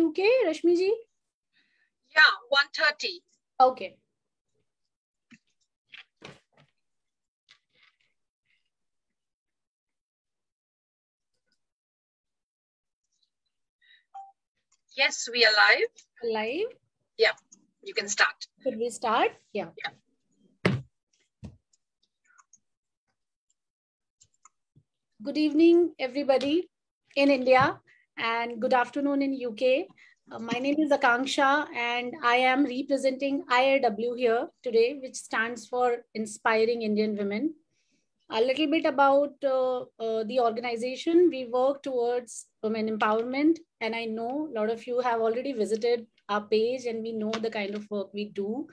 UK, Rashmi ji? Yeah, 1.30. Okay. Yes, we are live. Live. Yeah, you can start. Should we start? Yeah. Yeah. Good evening, everybody in India, and good afternoon in UK. Uh, my name is Akanksha, and I am representing IIW here today, which stands for Inspiring Indian Women. A little bit about uh, uh, the organization. We work towards women empowerment, and I know a lot of you have already visited our page, and we know the kind of work we do.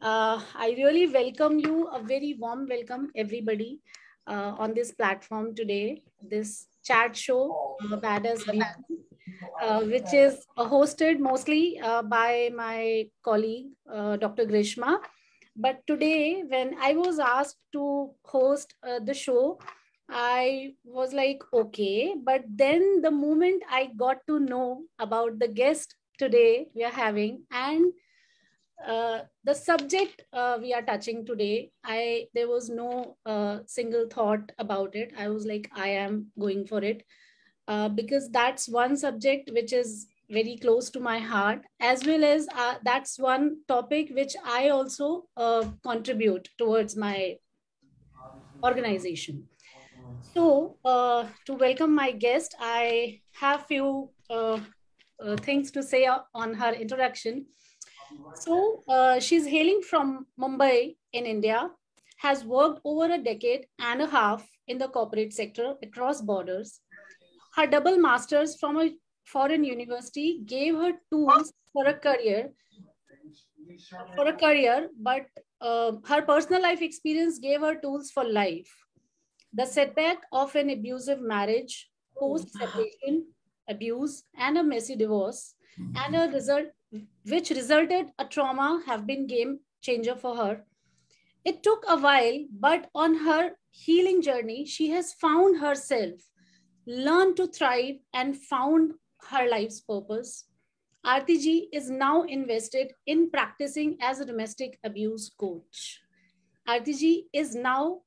Uh, I really welcome you, a very warm welcome, everybody, uh, on this platform today, this chat show, uh, Badass uh, which is uh, hosted mostly uh, by my colleague, uh, Dr. Grishma. But today, when I was asked to host the show, I was like, okay. But then the moment I got to know about the guest today we are having and uh, the subject uh, we are touching today, I there was no uh, single thought about it. I was like, I am going for it uh, because that's one subject which is very close to my heart, as well as uh, that's one topic which I also contribute towards my organization. So, to welcome my guest, I have few things to say on her introduction. So, uh, she's hailing from Mumbai in India, has worked over a decade and a half in the corporate sector across borders. Her double masters from a foreign university gave her tools for a career for a career but uh, her personal life experience gave her tools for life the setback of an abusive marriage post separation abuse and a messy divorce and a result which resulted a trauma have been game changer for her it took a while but on her healing journey she has found herself learned to thrive and found her life's purpose. Ji is now invested in practicing as a domestic abuse coach. Ji is now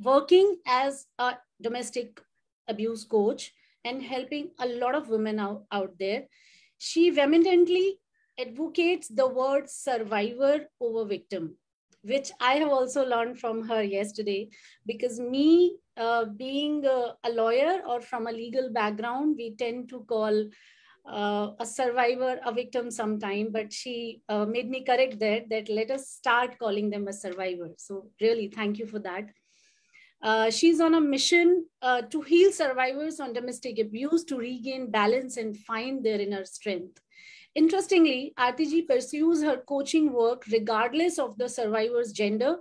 working as a domestic abuse coach and helping a lot of women out, out there. She vehemently advocates the word survivor over victim, which I have also learned from her yesterday because me uh, being a, a, lawyer or from a legal background, we tend to call uh, a survivor a victim sometime, but she uh, made me correct that, that let us start calling them a survivor. So really, thank you for that. Uh, she's on a mission uh, to heal survivors on domestic abuse to regain balance and find their inner strength. Interestingly, Aarti pursues her coaching work regardless of the survivor's gender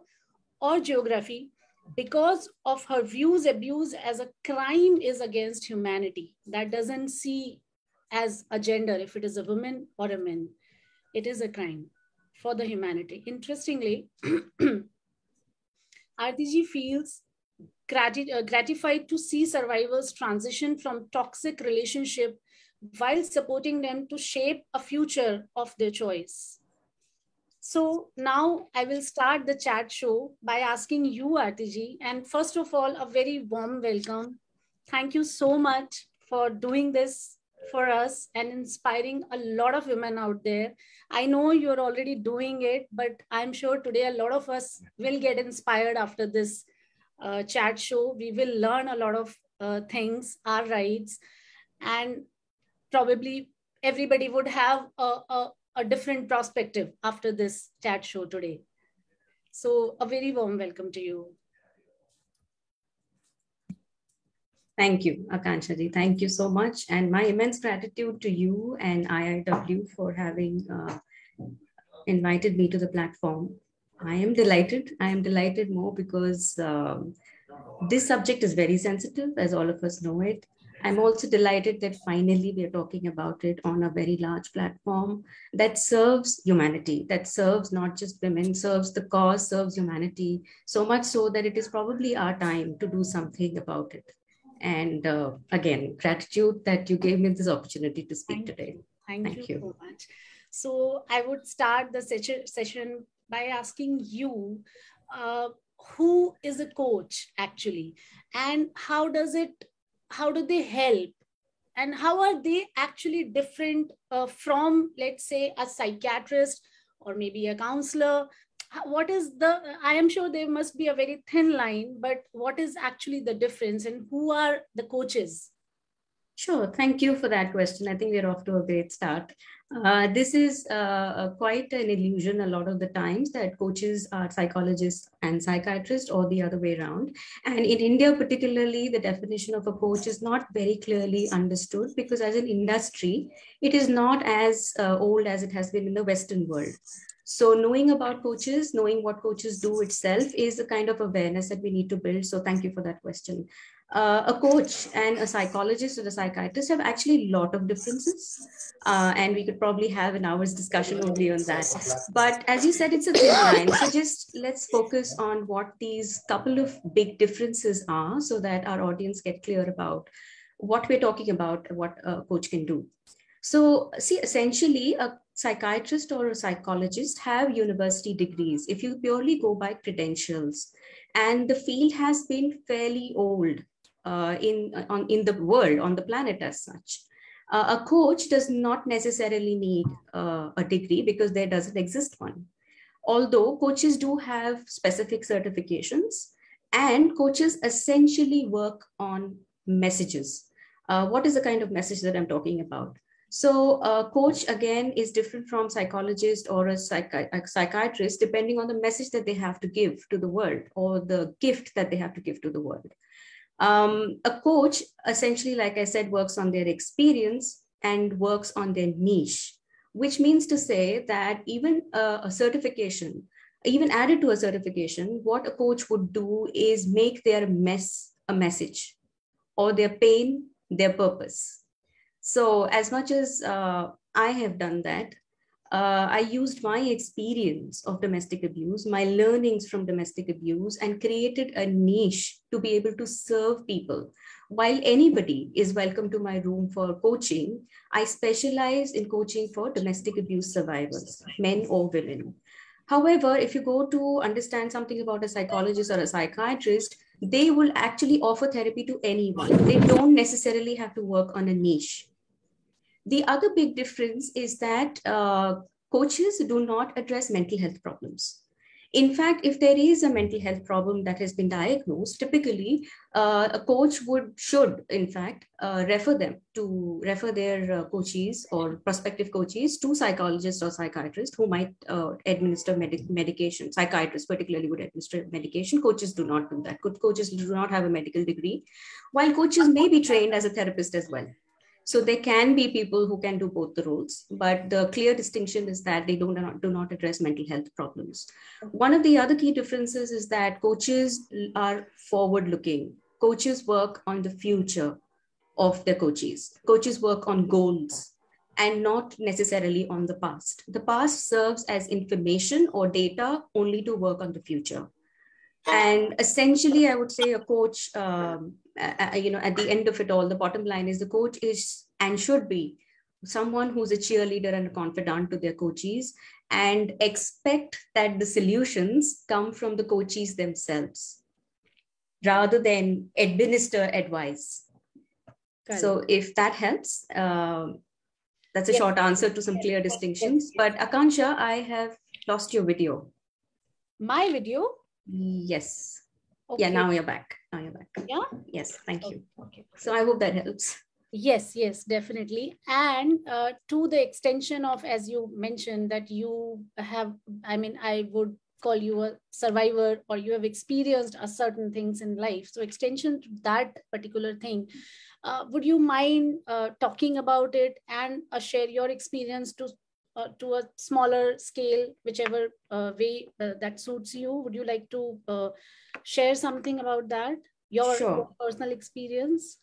or geography because of her views abuse as a crime is against humanity. That doesn't see as a gender. If it is a woman or a man it is a crime for the humanity. Interestingly Aarti feels Uh, gratified to see survivors transition from toxic relationship while supporting them to shape a future of their choice so now I will start the chat show by asking you, Aarti and first of all, a very warm welcome. Thank you so much for doing this for us and inspiring a lot of women out there. I know you're already doing it, but I'm sure today a lot of us will get inspired after this uh, chat show. We will learn a lot of uh, things, our rights, and probably everybody would have a, a, a different perspective after this chat show today. So a very warm welcome to you. Thank you, Akanksha Thank you so much. And my immense gratitude to you and IIW for having uh, invited me to the platform. I am delighted. I am delighted more because um, this subject is very sensitive, as all of us know it. I'm also delighted that finally we are talking about it on a very large platform that serves humanity, that serves not just women, serves the cause, serves humanity, so much so that it is probably our time to do something about it. And uh, again, gratitude that you gave me this opportunity to speak Thank today. You. Thank, Thank you, you. so much. So I would start the session session by asking you, uh, who is a coach actually, and how does it, how do they help, and how are they actually different uh, from, let's say, a psychiatrist or maybe a counselor? What is the? I am sure there must be a very thin line, but what is actually the difference, and who are the coaches? Sure. Thank you for that question. I think we're off to a great start. Uh, this is uh, uh, quite an illusion a lot of the times that coaches are psychologists and psychiatrists or the other way around. And in India, particularly, the definition of a coach is not very clearly understood because, as an industry, it is not as uh, old as it has been in the Western world. So, knowing about coaches, knowing what coaches do itself is a kind of awareness that we need to build. So, thank you for that question uh, a coach and a psychologist or a psychiatrist have actually a lot of differences. Uh, and we could probably have an hour's discussion only on that. But as you said, it's a thin line. So just let's focus on what these couple of big differences are so that our audience get clear about what we're talking about, what a coach can do. So, see, essentially, a psychiatrist or a psychologist have university degrees if you purely go by credentials. And the field has been fairly old in, on, in the world, on the planet as such. Uh, a coach does not necessarily need uh, a degree because there doesn't exist one. Although coaches do have specific certifications, and coaches essentially work on messages. Uh, what is the kind of message that I'm talking about? So, a coach again is different from psychologist or a, psychi- a psychiatrist, depending on the message that they have to give to the world or the gift that they have to give to the world. Um, a coach, essentially, like I said, works on their experience and works on their niche, which means to say that even a, a certification, even added to a certification, what a coach would do is make their mess a message or their pain their purpose. So, as much as uh, I have done that, uh, I used my experience of domestic abuse, my learnings from domestic abuse, and created a niche to be able to serve people. While anybody is welcome to my room for coaching, I specialize in coaching for domestic abuse survivors, men or women. However, if you go to understand something about a psychologist or a psychiatrist, they will actually offer therapy to anyone. They don't necessarily have to work on a niche. The other big difference is that uh, coaches do not address mental health problems. In fact, if there is a mental health problem that has been diagnosed, typically uh, a coach would should in fact uh, refer them to refer their uh, coaches or prospective coaches to psychologists or psychiatrists who might uh, administer medic- medication. Psychiatrists particularly would administer medication. Coaches do not do that. Coaches do not have a medical degree, while coaches may be trained as a therapist as well. So there can be people who can do both the roles, but the clear distinction is that they don't do not address mental health problems. One of the other key differences is that coaches are forward looking. Coaches work on the future of their coaches. Coaches work on goals and not necessarily on the past. The past serves as information or data only to work on the future. And essentially, I would say a coach, um, uh, you know, at the end of it all, the bottom line is the coach is and should be someone who's a cheerleader and a confidant to their coaches and expect that the solutions come from the coaches themselves rather than administer advice. Correct. So, if that helps, um, that's a Yes. short answer to some Yes, clear yes, distinctions. But Akanksha, I have lost your video. My video. Yes. Okay. Yeah, now you're back. Now you're back. Yeah? Yes, thank you. Okay. So I hope that helps. Yes, yes, definitely. And uh, to the extension of, as you mentioned, that you have, I mean, I would call you a survivor or you have experienced a certain things in life. So, extension to that particular thing, uh, would you mind uh, talking about it and uh, share your experience to uh, to a smaller scale, whichever uh, way uh, that suits you? Would you like to uh, share something about that? Your, Sure. your personal experience?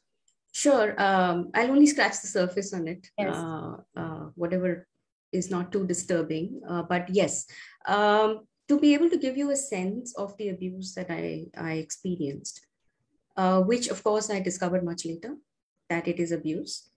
Sure. Um, I'll only scratch the surface on it. Yes. Uh, uh, whatever is not too disturbing. Uh, but yes, um, to be able to give you a sense of the abuse that I, I experienced, uh, which of course I discovered much later that it is abuse.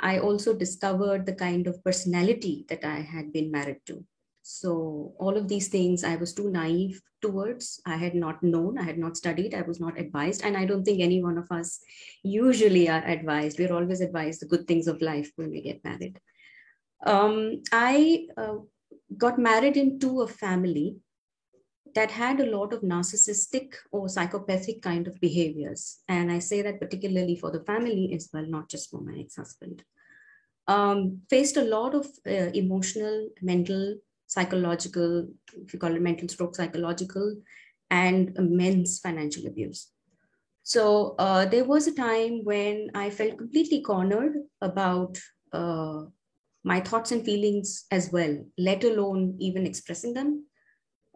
I also discovered the kind of personality that I had been married to. So, all of these things I was too naive towards. I had not known, I had not studied, I was not advised. And I don't think any one of us usually are advised. We're always advised the good things of life when we get married. Um, I uh, got married into a family that had a lot of narcissistic or psychopathic kind of behaviors. And I say that particularly for the family as well, not just for my ex husband. Um, faced a lot of uh, emotional, mental, psychological, if you call it mental stroke, psychological, and immense financial abuse. So uh, there was a time when I felt completely cornered about uh, my thoughts and feelings as well, let alone even expressing them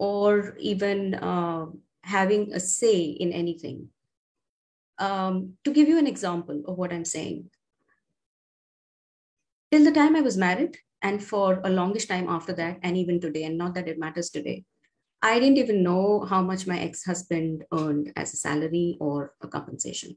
or even uh, having a say in anything. Um, to give you an example of what I'm saying, till the time I was married, and for a longish time after that, and even today, and not that it matters today, I didn't even know how much my ex husband earned as a salary or a compensation.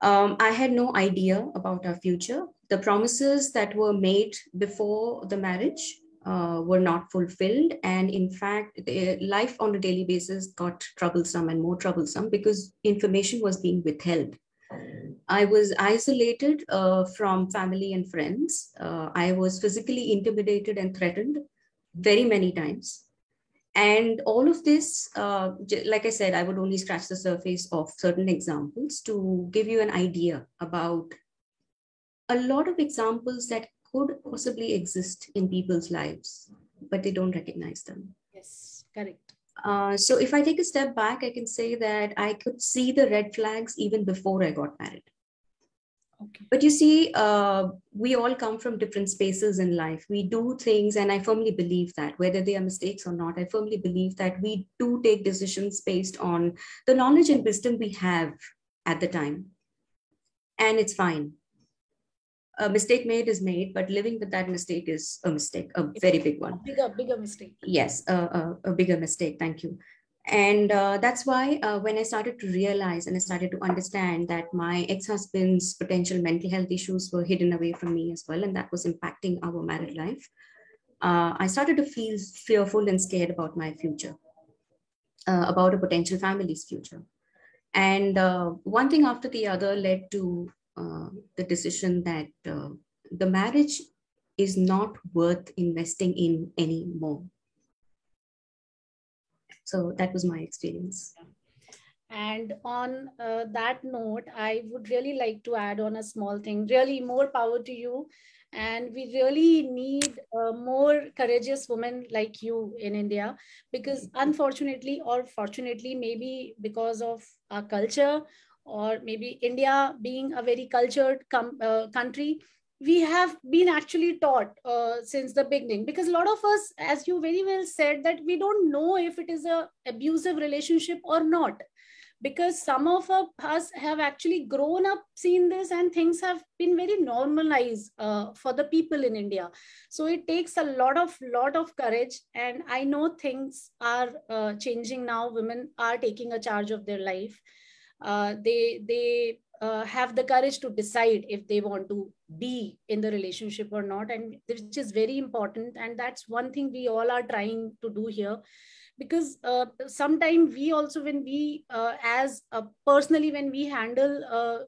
Um, I had no idea about our future. The promises that were made before the marriage uh, were not fulfilled. And in fact, life on a daily basis got troublesome and more troublesome because information was being withheld. I was isolated uh, from family and friends. Uh, I was physically intimidated and threatened very many times and all of this uh, like i said i would only scratch the surface of certain examples to give you an idea about a lot of examples that could possibly exist in people's lives but they don't recognize them yes correct uh, so if i take a step back i can say that i could see the red flags even before i got married Okay. But you see, uh, we all come from different spaces in life. We do things, and I firmly believe that, whether they are mistakes or not, I firmly believe that we do take decisions based on the knowledge and wisdom we have at the time. And it's fine. A mistake made is made, but living with that mistake is a mistake, a very big one. A bigger, bigger mistake. Yes, a, a, a bigger mistake. Thank you and uh, that's why uh, when i started to realize and i started to understand that my ex-husband's potential mental health issues were hidden away from me as well and that was impacting our married life uh, i started to feel fearful and scared about my future uh, about a potential family's future and uh, one thing after the other led to the decision that the marriage is not worth investing in anymore so that was my experience. And on uh, that note, I would really like to add on a small thing. Really, more power to you. And we really need uh, more courageous women like you in India because, unfortunately, or fortunately, maybe because of our culture, or maybe India being a very cultured uh, country, we have been actually taught uh, since the beginning. Because a lot of us as you very well said that we don't know if it is a abusive relationship or not. Because some of us have actually grown up seeing this and things have been very normalized uh, for the people in india. So it takes a lot of lot of courage. And i know things are uh, changing now. Women are taking a charge of their life they they uh, have the courage to decide if they want to be in the relationship or not. And which is very important. And that's one thing we all are trying to do here. Because uh, sometimes we also when we uh, as uh, personally when we handle uh,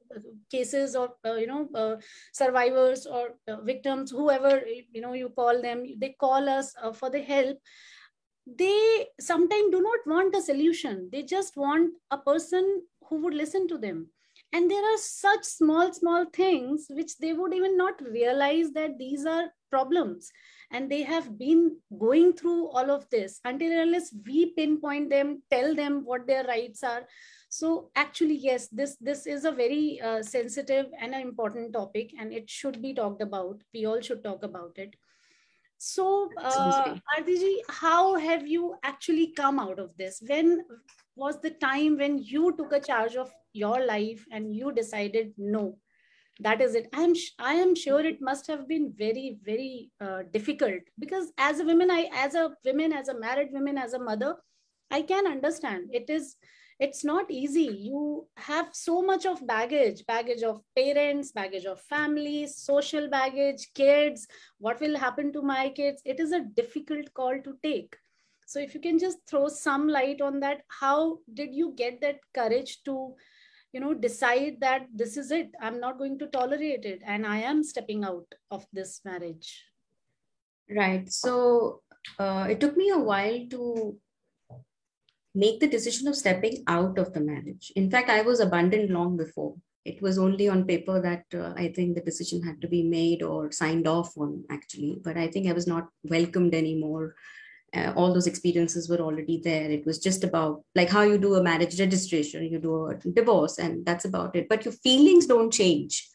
cases of uh, you know uh, survivors or victims whoever you know you call them they call us for the help. They sometimes do not want a solution. They just want a person who would listen to them. And there are such small small things which they would even not realize that these are problems. And they have been going through all of this until unless we pinpoint them tell them what their rights are. So actually yes this this is a very uh, sensitive and an important topic and it should be talked about. We all should talk about it so uh, how have you actually come out of this? When was the time when you took a charge of your life and you decided no that is it. I am i am sure it must have been very very uh, difficult because as a woman i as a woman as a married woman as a mother i can understand. It is it's not easy. You have so much of baggage baggage of parents baggage of families social baggage kids what will happen to my kids. It is a difficult call to take. So if you can just throw some light on that how did you get that courage to you know decide that this is it? I'm not going to tolerate it and i am stepping out of this marriage. Right. So uh, it took me a while to make the decision of stepping out of the marriage. In fact, I was abandoned long before. It was only on paper that uh, I think the decision had to be made or signed off on, actually. But I think I was not welcomed anymore. Uh, all those experiences were already there. It was just about like how you do a marriage registration, you do a divorce, and that's about it. But your feelings don't change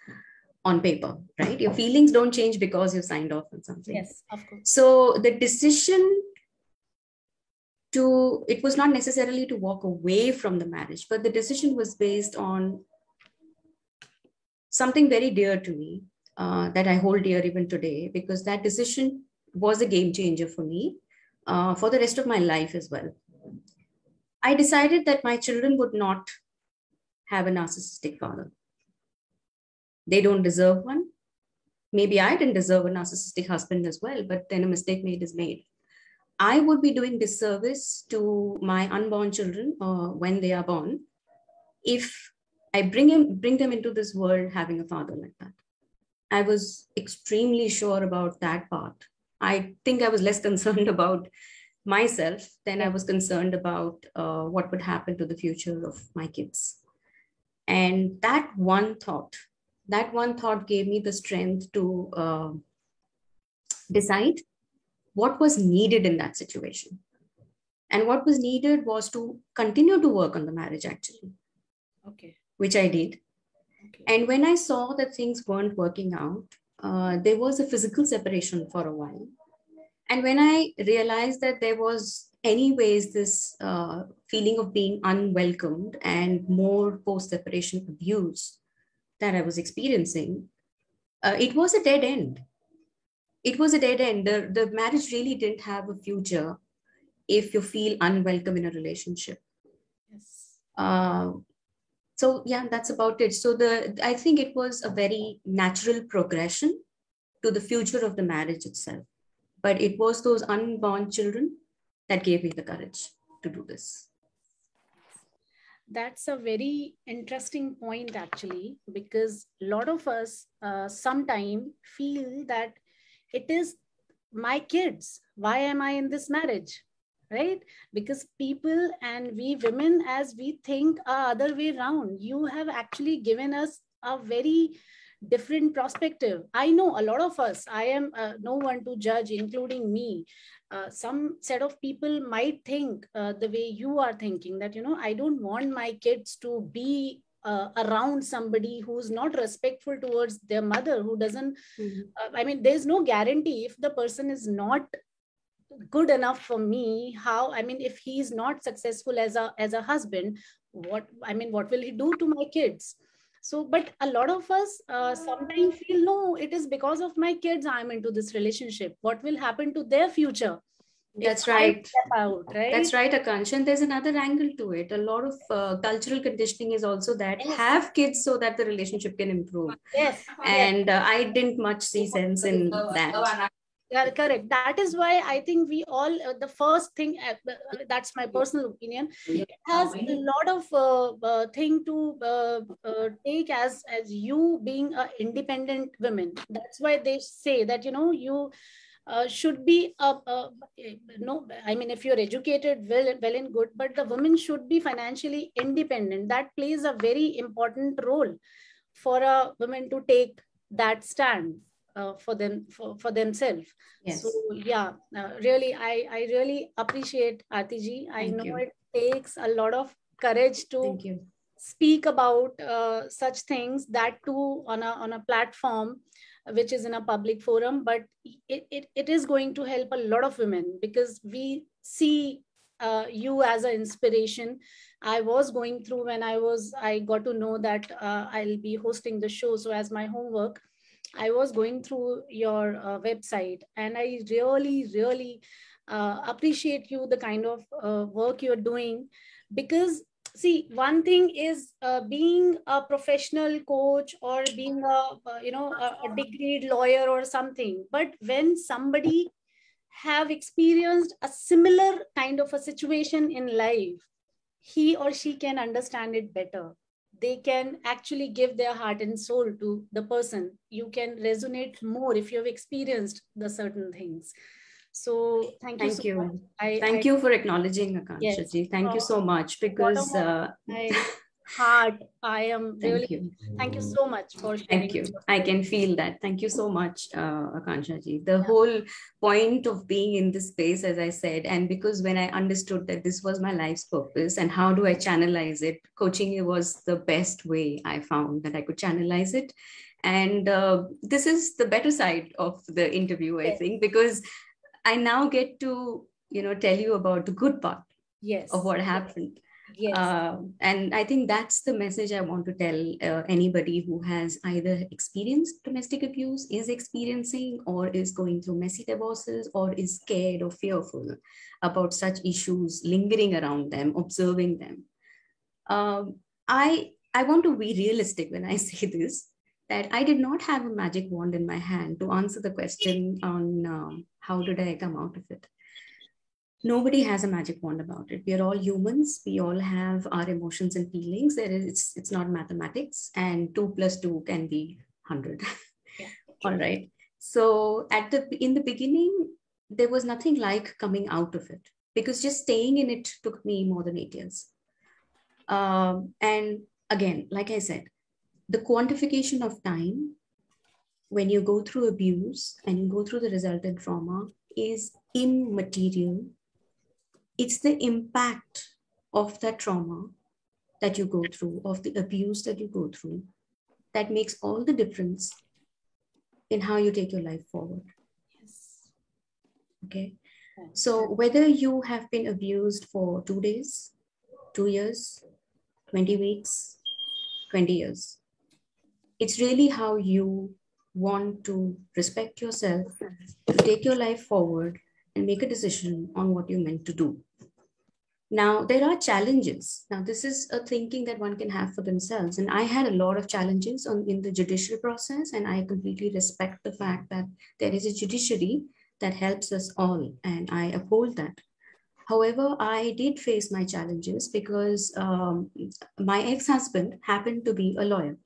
on paper, right? Your feelings don't change because you've signed off on something. Yes, of course. So the decision to it was not necessarily to walk away from the marriage but the decision was based on something very dear to me uh, that i hold dear even today because that decision was a game changer for me uh, for the rest of my life as well. I decided that my children would not have a narcissistic father. They don't deserve one. Maybe i didn't deserve a narcissistic husband as well but then a mistake made is made I would be doing disservice to my unborn children uh, when they are born if I bring him bring them into this world having a father like that. I was extremely sure about that part. I think I was less concerned about myself than I was concerned about uh, what would happen to the future of my kids. And that one thought, that one thought gave me the strength to uh, decide what was needed in that situation. And what was needed was to continue to work on the marriage, actually. Okay. Which I did. Okay. And when I saw that things weren't working out, uh, there was a physical separation for a while. And when I realized that there was, anyways, this uh, feeling of being unwelcomed and more post separation abuse that I was experiencing, uh, it was a dead end it was a dead end. The, the marriage really didn't have a future if you feel unwelcome in a relationship. Yes. Uh, so yeah, that's about it. So the I think it was a very natural progression to the future of the marriage itself. But it was those unborn children that gave me the courage to do this. That's a very interesting point, actually, because a lot of us uh, sometimes feel that it is my kids. Why am i in this marriage? Right? Because people and we women as we think are other way around you have actually given us a very different perspective. I know a lot of us. I am uh, no one to judge including me. Uh, some set of people might think uh, the way you are thinking that you know i don't want my kids to be uh, around somebody who's not respectful towards their mother who doesn't mm-hmm. uh, i mean there's no guarantee if the person is not good enough for me how i mean if he's not successful as a as a husband what i mean what will he do to my kids? So but a lot of us uh, sometimes feel no it is because of my kids i'm into this relationship. What will happen to their future that's right. Out, right. That's right, Akansh. And there's another angle to it. A lot of uh, cultural conditioning is also that yes. have kids so that the relationship can improve. Yes. And uh, I didn't much see sense in that. Yeah, correct. That is why I think we all, uh, the first thing, uh, uh that's my personal opinion, it has a lot of uh, uh, thing to uh, take as, as you being an independent woman. That's why they say that, you know, you, uh, should be a, a, no i mean if you're educated well well and good but the woman should be financially independent that plays a very important role for a woman to take that stand uh, for them for, for themselves yes. so yeah uh, really i i really appreciate Aartiji i know you. it takes a lot of courage to speak about uh, such things that too on a on a platform which is in a public forum but it, it, it is going to help a lot of women because we see uh, you as an inspiration. I was going through when i was i got to know that uh, i'll be hosting the show. So as my homework i was going through your uh, website and i really really uh, appreciate you the kind of uh, work you're doing because see one thing is uh, being a professional coach or being a uh, you know a, a degreed lawyer or something but when somebody have experienced a similar kind of a situation in life he or she can understand it better. They can actually give their heart and soul to the person. You can resonate more if you have experienced the certain things so thank you. Thank so you. I, thank I, you for acknowledging Akanksha Yes. ji. Thank you Uh, so much because uh, my heart. I am thank really. you. Thank you so much for sharing. Thank you. I can feel that. Thank you so much, uh, Akanksha ji. The whole point of being in this space, as I said, and because when I understood that this was my life's purpose and how do I channelize it, coaching was the best way I found that I could channelize it. And uh, this is the better side of the interview, I Yes. think, because I now get to, you know, tell you about the good part Yes. of what happened. Yes. Uh, and I think that's the message I want to tell uh, anybody who has either experienced domestic abuse, is experiencing, or is going through messy divorces, or is scared or fearful about such issues lingering around them, observing them. Um, I I want to be realistic when I say this. That I did not have a magic wand in my hand to answer the question on um, how did I come out of it? Nobody has a magic wand about it. We are all humans. We all have our emotions and feelings. There is it's, it's not mathematics and 2 plus 2 can be 100 Yeah. all right. So at the in the beginning there was nothing like coming out of it because just staying in it took me more than 8 years. Um, and again like i said the quantification of time when you go through abuse and you go through the resultant trauma is immaterial it's the impact of that trauma that you go through, of the abuse that you go through, that makes all the difference in how you take your life forward. yes. Okay. So, whether you have been abused for two days, two years, 20 weeks, 20 years, it's really how you want to respect yourself, to take your life forward, and make a decision on what you're meant to do. Now, there are challenges. Now, this is a thinking that one can have for themselves. And I had a lot of challenges on, in the judicial process, and I completely respect the fact that there is a judiciary that helps us all, and I uphold that. However, I did face my challenges because um, my ex husband happened to be a lawyer.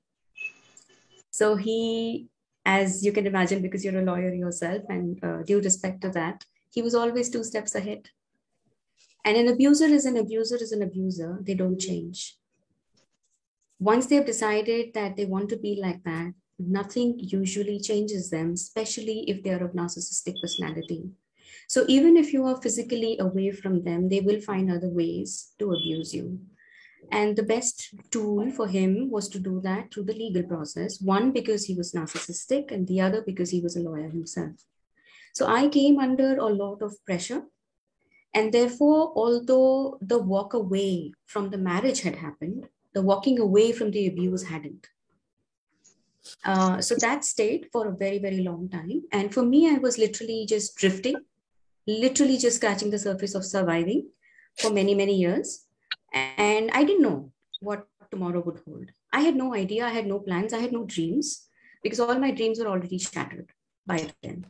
So he, as you can imagine, because you're a lawyer yourself, and uh, due respect to that, he was always two steps ahead. And an abuser is an abuser is an abuser. They don't change. Once they've decided that they want to be like that, nothing usually changes them, especially if they are of narcissistic personality. So even if you are physically away from them, they will find other ways to abuse you. And the best tool for him was to do that through the legal process. One, because he was narcissistic, and the other, because he was a lawyer himself. So I came under a lot of pressure. And therefore, although the walk away from the marriage had happened, the walking away from the abuse hadn't. Uh, so that stayed for a very, very long time. And for me, I was literally just drifting, literally just scratching the surface of surviving for many, many years. And I didn't know what tomorrow would hold. I had no idea. I had no plans. I had no dreams because all my dreams were already shattered by then.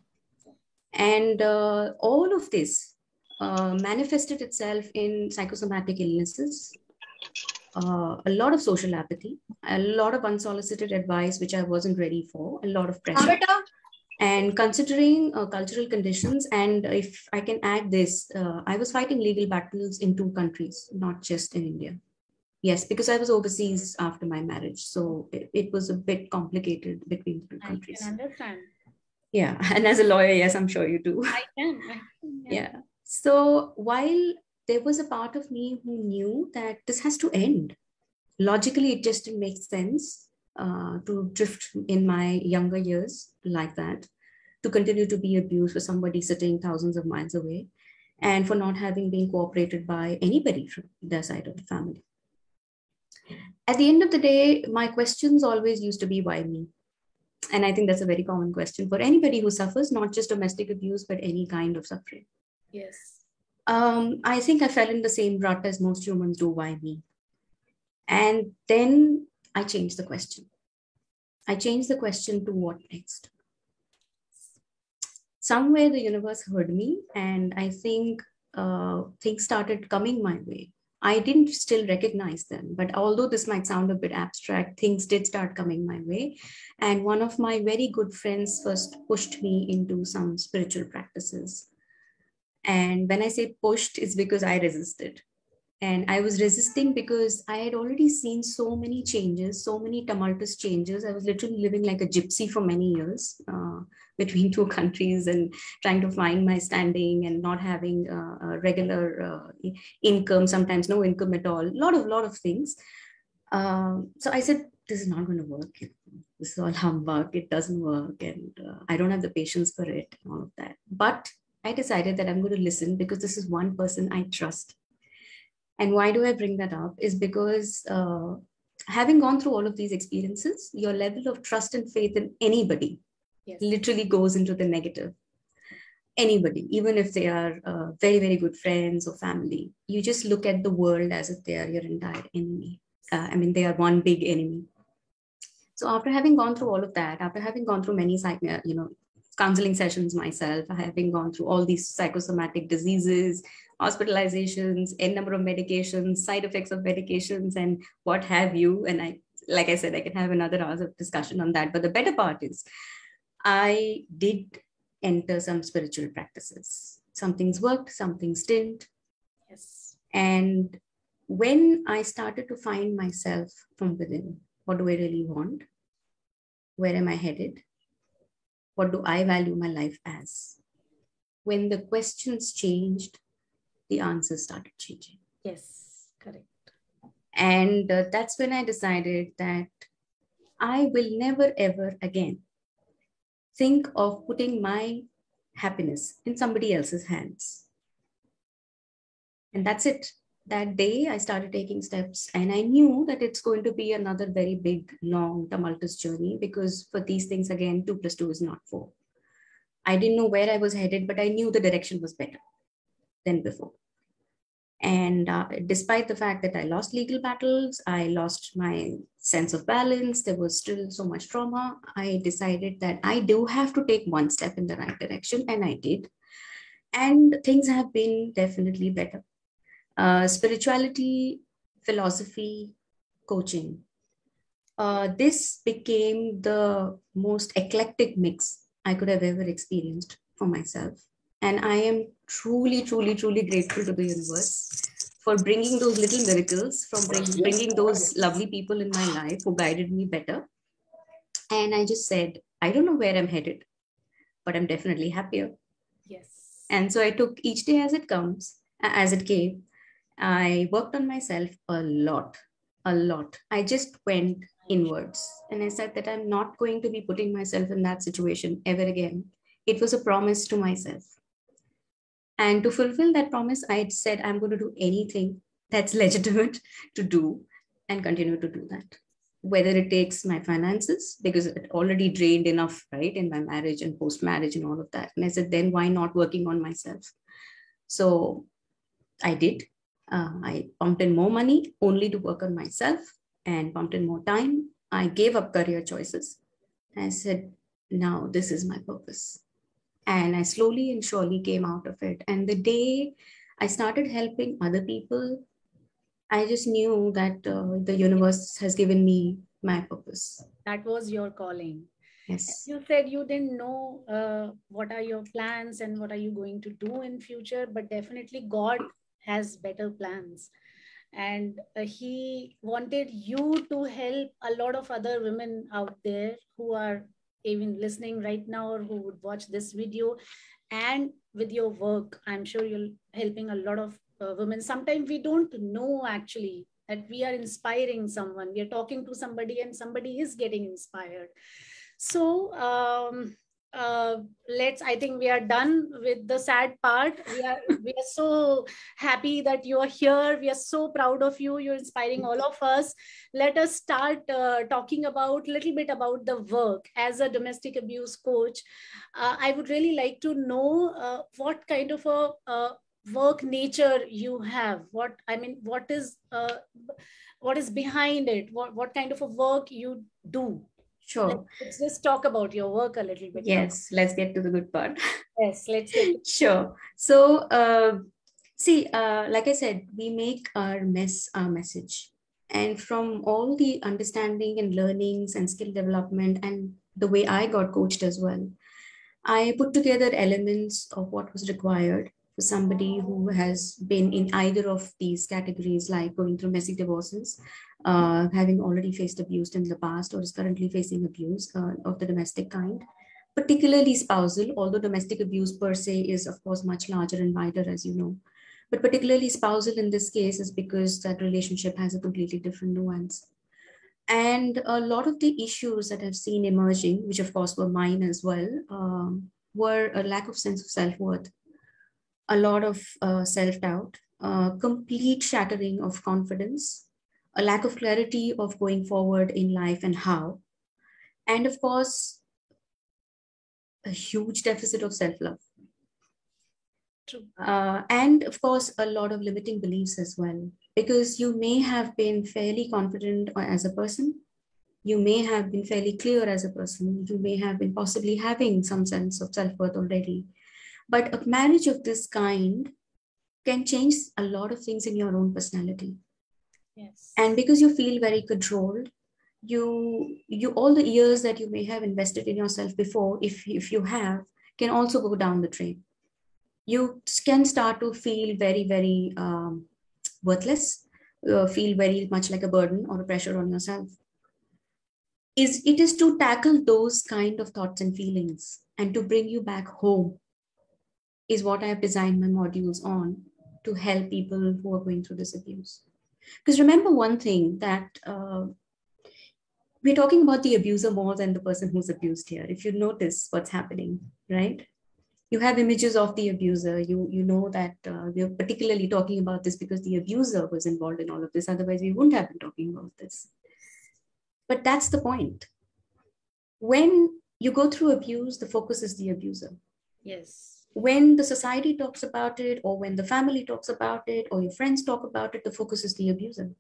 And uh, all of this uh, manifested itself in psychosomatic illnesses, uh, a lot of social apathy, a lot of unsolicited advice, which I wasn't ready for, a lot of pressure. And considering uh, cultural conditions, and if I can add this, uh, I was fighting legal battles in two countries, not just in India. Yes, because I was overseas after my marriage. So it, it was a bit complicated between the two I countries. can understand. Yeah. And as a lawyer, yes, I'm sure you do. I can. I can yeah. So while there was a part of me who knew that this has to end, logically, it just didn't make sense uh, to drift in my younger years like that, to continue to be abused for somebody sitting thousands of miles away, and for not having been cooperated by anybody from their side of the family. At the end of the day, my questions always used to be why me? And I think that's a very common question for anybody who suffers, not just domestic abuse, but any kind of suffering. Yes. Um, I think I fell in the same rut as most humans do. Why me? And then I changed the question. I changed the question to what next? Somewhere the universe heard me, and I think uh, things started coming my way. I didn't still recognize them, but although this might sound a bit abstract, things did start coming my way. And one of my very good friends first pushed me into some spiritual practices. And when I say pushed, it's because I resisted and i was resisting because i had already seen so many changes so many tumultuous changes. I was literally living like a gypsy for many years uh, between two countries and trying to find my standing and not having uh, a regular uh, income sometimes no income at all. A lot of lot of things. Um, so i said this is not going to work. This is all humbug it doesn't work. And uh, i don't have the patience for it all of that. But i decided that i'm going to listen because this is one person i trust and why do I bring that up? Is because uh, having gone through all of these experiences, your level of trust and faith in anybody yes. literally goes into the negative. Anybody, even if they are uh, very, very good friends or family, you just look at the world as if they are your entire enemy. Uh, I mean, they are one big enemy. So after having gone through all of that, after having gone through many, you know, counseling sessions myself, having gone through all these psychosomatic diseases, hospitalizations, n number of medications, side effects of medications, and what have you. And I, like I said, I can have another hours of discussion on that. But the better part is, I did enter some spiritual practices. Some things worked, some things didn't. Yes. And when I started to find myself from within, what do I really want? Where am I headed? What do I value my life as? When the questions changed, the answers started changing. Yes, correct. And uh, that's when I decided that I will never ever again think of putting my happiness in somebody else's hands. And that's it. That day, I started taking steps, and I knew that it's going to be another very big, long, tumultuous journey because for these things, again, two plus two is not four. I didn't know where I was headed, but I knew the direction was better than before. And uh, despite the fact that I lost legal battles, I lost my sense of balance, there was still so much trauma. I decided that I do have to take one step in the right direction, and I did. And things have been definitely better. Uh, spirituality, philosophy, coaching. Uh, this became the most eclectic mix I could have ever experienced for myself. And I am truly, truly, truly grateful to the universe for bringing those little miracles, from bring, bringing those lovely people in my life who guided me better. And I just said, I don't know where I'm headed, but I'm definitely happier. Yes. And so I took each day as it comes, as it came. I worked on myself a lot, a lot. I just went inwards and I said that I'm not going to be putting myself in that situation ever again. It was a promise to myself. And to fulfill that promise, I said, I'm going to do anything that's legitimate to do and continue to do that. Whether it takes my finances, because it already drained enough, right, in my marriage and post marriage and all of that. And I said, then why not working on myself? So I did. Uh, I pumped in more money only to work on myself and pumped in more time. I gave up career choices. I said, now this is my purpose and i slowly and surely came out of it. And the day i started helping other people i just knew that uh, the universe has given me my purpose. That was your calling. Yes. You said you didn't know uh, what are your plans and what are you going to do in future but definitely god has better plans. And uh, he wanted you to help a lot of other women out there who are even listening right now or who would watch this video. And with your work i'm sure you're helping a lot of uh, women. Sometimes we don't know actually that we are inspiring someone. We are talking to somebody and somebody is getting inspired. So um, uh, let's i think we are done with the sad part. We are we are so happy that you are here. We are so proud of you. You're inspiring all of us. Let us start uh, talking about a little bit about the work as a domestic abuse coach. Uh, i would really like to know uh, what kind of a work nature you have. What i mean what is uh, what is behind it? What, what kind of a work you do sure. Let's just talk about your work a little bit yes now. let's get to the good part. Yes let's get sure. So uh, see uh, like i said we make our mess our message. And from all the understanding and learnings and skill development and the way i got coached as well i put together elements of what was required for somebody who has been in either of these categories, like going through messy divorces, uh, having already faced abuse in the past, or is currently facing abuse uh, of the domestic kind, particularly spousal, although domestic abuse per se is, of course, much larger and wider, as you know. But particularly spousal in this case is because that relationship has a completely different nuance. And a lot of the issues that I've seen emerging, which of course were mine as well, um, were a lack of sense of self worth a lot of uh, self doubt, uh, complete shattering of confidence, a lack of clarity of going forward in life and how, and of course, a huge deficit of self love. Uh, and of course, a lot of limiting beliefs as well, because you may have been fairly confident as a person, you may have been fairly clear as a person, you may have been possibly having some sense of self worth already, but a marriage of this kind can change a lot of things in your own personality. And because you feel very controlled, you you all the years that you may have invested in yourself before, if if you have, can also go down the drain. You can start to feel very very um, worthless, uh, feel very much like a burden or a pressure on yourself. Is it is to tackle those kind of thoughts and feelings and to bring you back home is what I have designed my modules on to help people who are going through this abuse. Because remember one thing that uh, we're talking about the abuser more than the person who's abused here. If you notice what's happening, right? You have images of the abuser. You you know that uh, we're particularly talking about this because the abuser was involved in all of this. Otherwise, we wouldn't have been talking about this. But that's the point. When you go through abuse, the focus is the abuser. Yes when the society talks about it or when the family talks about it or your friends talk about it the focus is the abuser.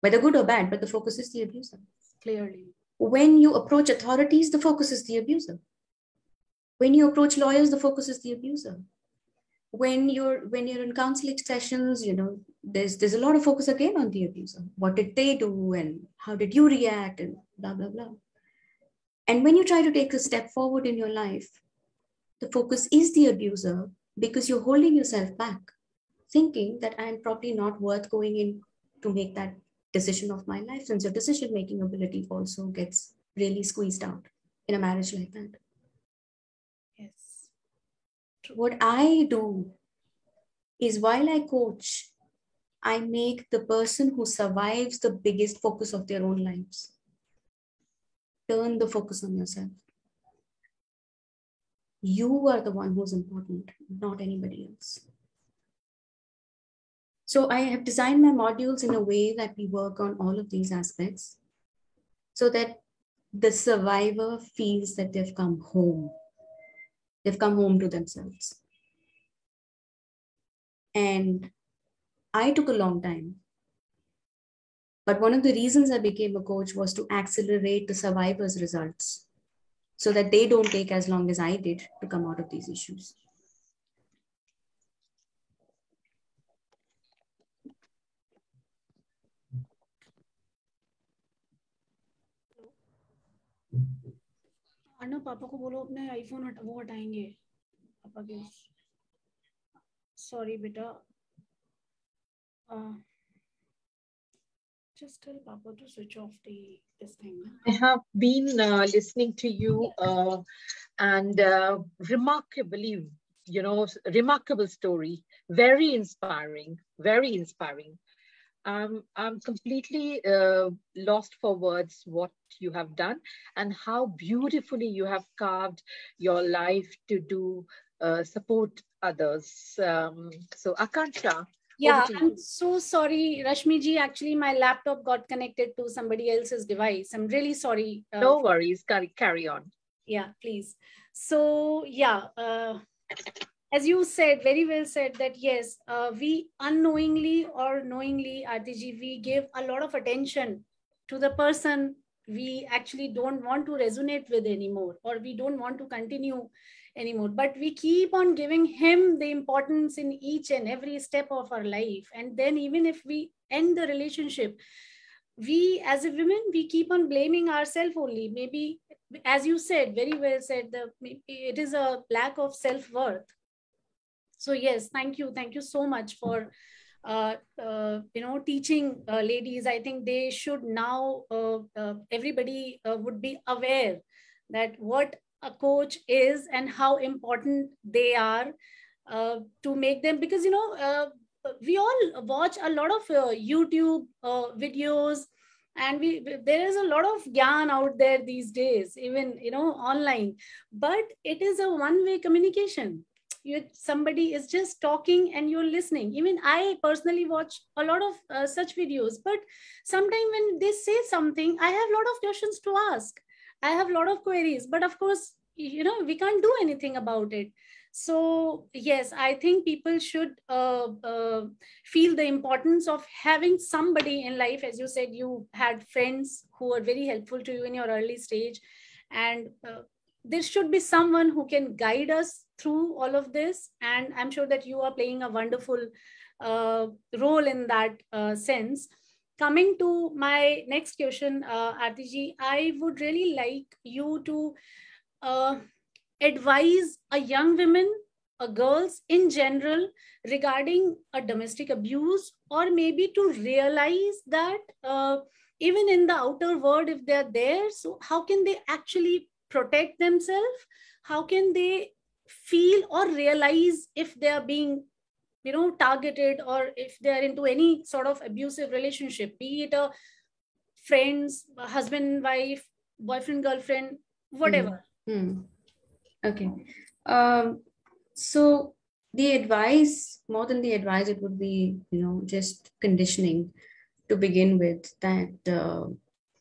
Whether good or bad but the focus is the abuser. Clearly. When you approach authorities the focus is the abuser. When you approach lawyers the focus is the abuser. When you're when you're in counseling sessions you know there's there's a lot of focus again on the abuser. What did they do and how did you react and blah blah blah. And when you try to take a step forward in your life the focus is the abuser because you're holding yourself back, thinking that I'm probably not worth going in to make that decision of my life, since your decision making ability also gets really squeezed out in a marriage like that. Yes. What I do is while I coach, I make the person who survives the biggest focus of their own lives. Turn the focus on yourself you are the one who's important, not anybody else. So I have designed my modules in a way that we work on all of these aspects so that the survivor feels that they've come home. They've come home to themselves. And I took a long time. But one of the reasons I became a coach was to accelerate the survivor's results so that they don't take as long as I did to come out of these issues. अन्ना पापा को बोलो अपने iPhone हट, वो हटाएंगे पापा के sorry बेटा just tell Papa to switch off the this thing. I have been uh, listening to you uh, and uh, remarkably, you know, remarkable story, very inspiring, very inspiring. Um, I'm completely uh, lost for words what you have done and how beautifully you have carved your life to do uh, support others. Um, so Akanksha, yeah i'm so sorry rashmi ji. Actually my laptop got connected to somebody else's device. I'm really sorry uh, no worries. Carry, carry on. Yeah please. So yeah uh, as you said very well said that yes uh, we unknowingly or knowingly rtg we give a lot of attention to the person we actually don't want to resonate with anymore or we don't want to continue anymore. But we keep on giving him the importance in each and every step of our life. And then even if we end the relationship we as a women we keep on blaming ourselves only. Maybe as you said very well said the it is a lack of self-worth. So yes thank you. Thank you so much for uh, uh, you know teaching uh, ladies. I think they should now uh, uh, everybody uh, would be aware that what a coach is and how important they are to make them because you know we all watch a lot of uh, youtube uh, videos and we there is a lot of gyan out there these days even you know online. But it is a one way communication. You somebody is just talking and you're listening. Even i personally watch a lot of uh, such videos but sometimes when they say something i have a lot of questions to ask i have a lot of queries but of course you know we can't do anything about it. So yes i think people should uh, uh, feel the importance of having somebody in life. As you said you had friends who were very helpful to you in your early stage. And uh, there should be someone who can guide us through all of this. And i'm sure that you are playing a wonderful uh, role in that uh, sense coming to my next question uh, Aartiji, i would really like you to uh, advise a young women a girls in general regarding a domestic abuse or maybe to realize that uh, even in the outer world if they're there so how can they actually protect themselves? How can they feel or realize if they are being you know targeted or if they are into any sort of abusive relationship be it a friends husband wife boyfriend girlfriend whatever mm. Mm. Okay. Um, so the advice, more than the advice, it would be, you know, just conditioning to begin with that, uh,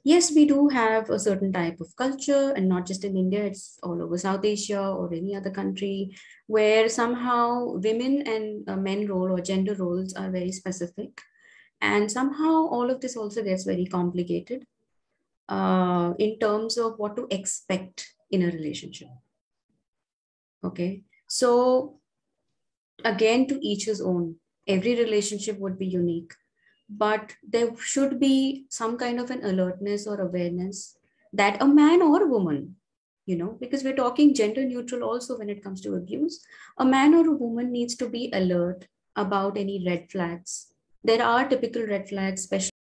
yes, we do have a certain type of culture and not just in India, it's all over South Asia or any other country where somehow women and uh, men role or gender roles are very specific. And somehow all of this also gets very complicated uh, in terms of what to expect in a relationship Okay. So again, to each his own. Every relationship would be unique, but there should be some kind of an alertness or awareness that a man or woman, you know, because we're talking gender neutral also when it comes to abuse, a man or a woman needs to be alert about any red flags. There are typical red flags, especially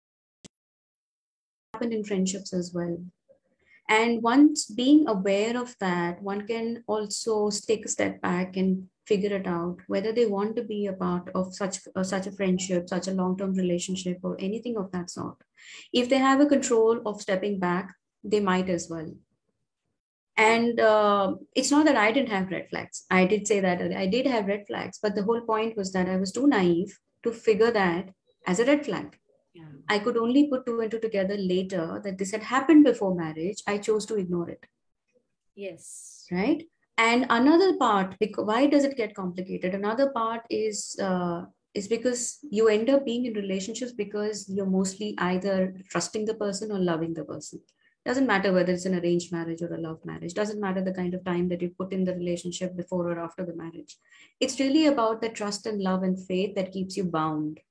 happen in friendships as well and once being aware of that, one can also take a step back and figure it out whether they want to be a part of such uh, such a friendship, such a long-term relationship, or anything of that sort. If they have a control of stepping back, they might as well. And uh, it's not that I didn't have red flags. I did say that I did have red flags, but the whole point was that I was too naive to figure that as a red flag. Yeah. I could only put two and two together later that this had happened before marriage. I chose to ignore it. Yes. Right. And another part, why does it get complicated? Another part is uh, is because you end up being in relationships because you're mostly either trusting the person or loving the person. Doesn't matter whether it's an arranged marriage or a love marriage. Doesn't matter the kind of time that you put in the relationship before or after the marriage. It's really about the trust and love and faith that keeps you bound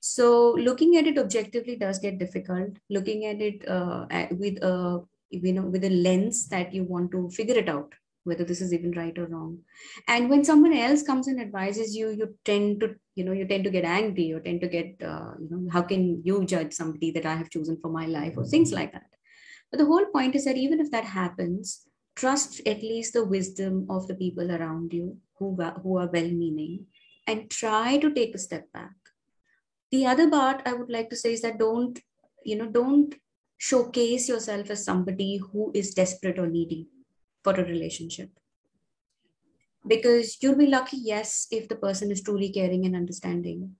so looking at it objectively does get difficult. Looking at it uh, with a you know with a lens that you want to figure it out whether this is even right or wrong. And when someone else comes and advises you, you tend to you know you tend to get angry or tend to get uh, you know how can you judge somebody that I have chosen for my life or things like that. But the whole point is that even if that happens, trust at least the wisdom of the people around you who, who are well meaning and try to take a step back the other part i would like to say is that don't you know don't showcase yourself as somebody who is desperate or needy for a relationship. Because you'll be lucky yes if the person is truly caring and understanding.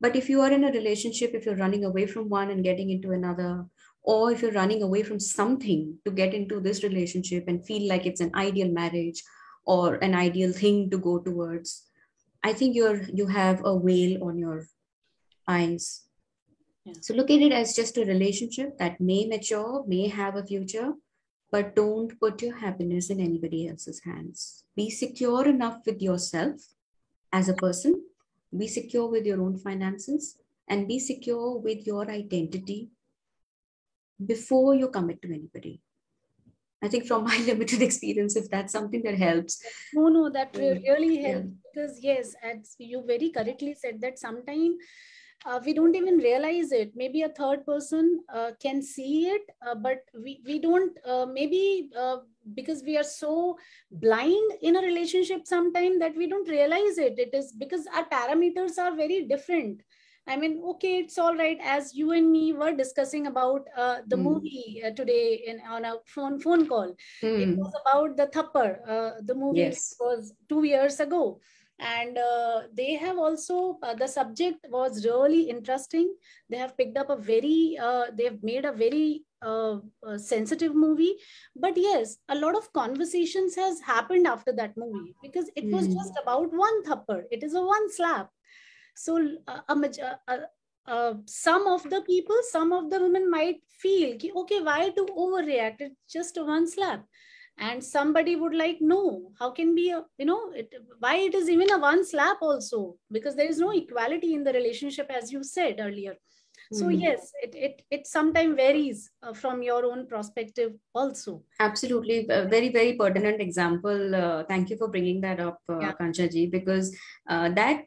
But if you are in a relationship if you're running away from one and getting into another or if you're running away from something to get into this relationship and feel like it's an ideal marriage or an ideal thing to go towards i think you're you have a veil on your eyes. Yeah. so look at it as just a relationship that may mature may have a future but don't put your happiness in anybody else's hands be secure enough with yourself as a person be secure with your own finances and be secure with your identity before you commit to anybody I think from my limited experience, if that's something that helps. No, no, that really helps yeah. because yes, as you very correctly said that sometimes uh, we don't even realize it. Maybe a third person uh, can see it, uh, but we, we don't, uh, maybe uh, because we are so blind in a relationship sometime that we don't realize it. It is because our parameters are very different. I mean, okay, it's all right. As you and me were discussing about uh, the mm. movie uh, today in on a phone phone call, mm. it was about the Thappad. Uh, the movie yes. was two years ago, and uh, they have also uh, the subject was really interesting. They have picked up a very, uh, they have made a very sensitive movie, but yes, a lot of conversations has happened after that movie because it was mm. just about one Thappad. It is a one slap so uh, uh, uh, uh, some of the people, some of the women might feel, okay, why to overreact? It's just a one slap. And somebody would like, no, how can be, a, you know, it, why it is even a one slap also? Because there is no equality in the relationship, as you said earlier. So mm. yes, it it it sometimes varies uh, from your own perspective also. Absolutely, a very very pertinent example. Uh, thank you for bringing that up, uh, yeah. Kanchaji, because uh, that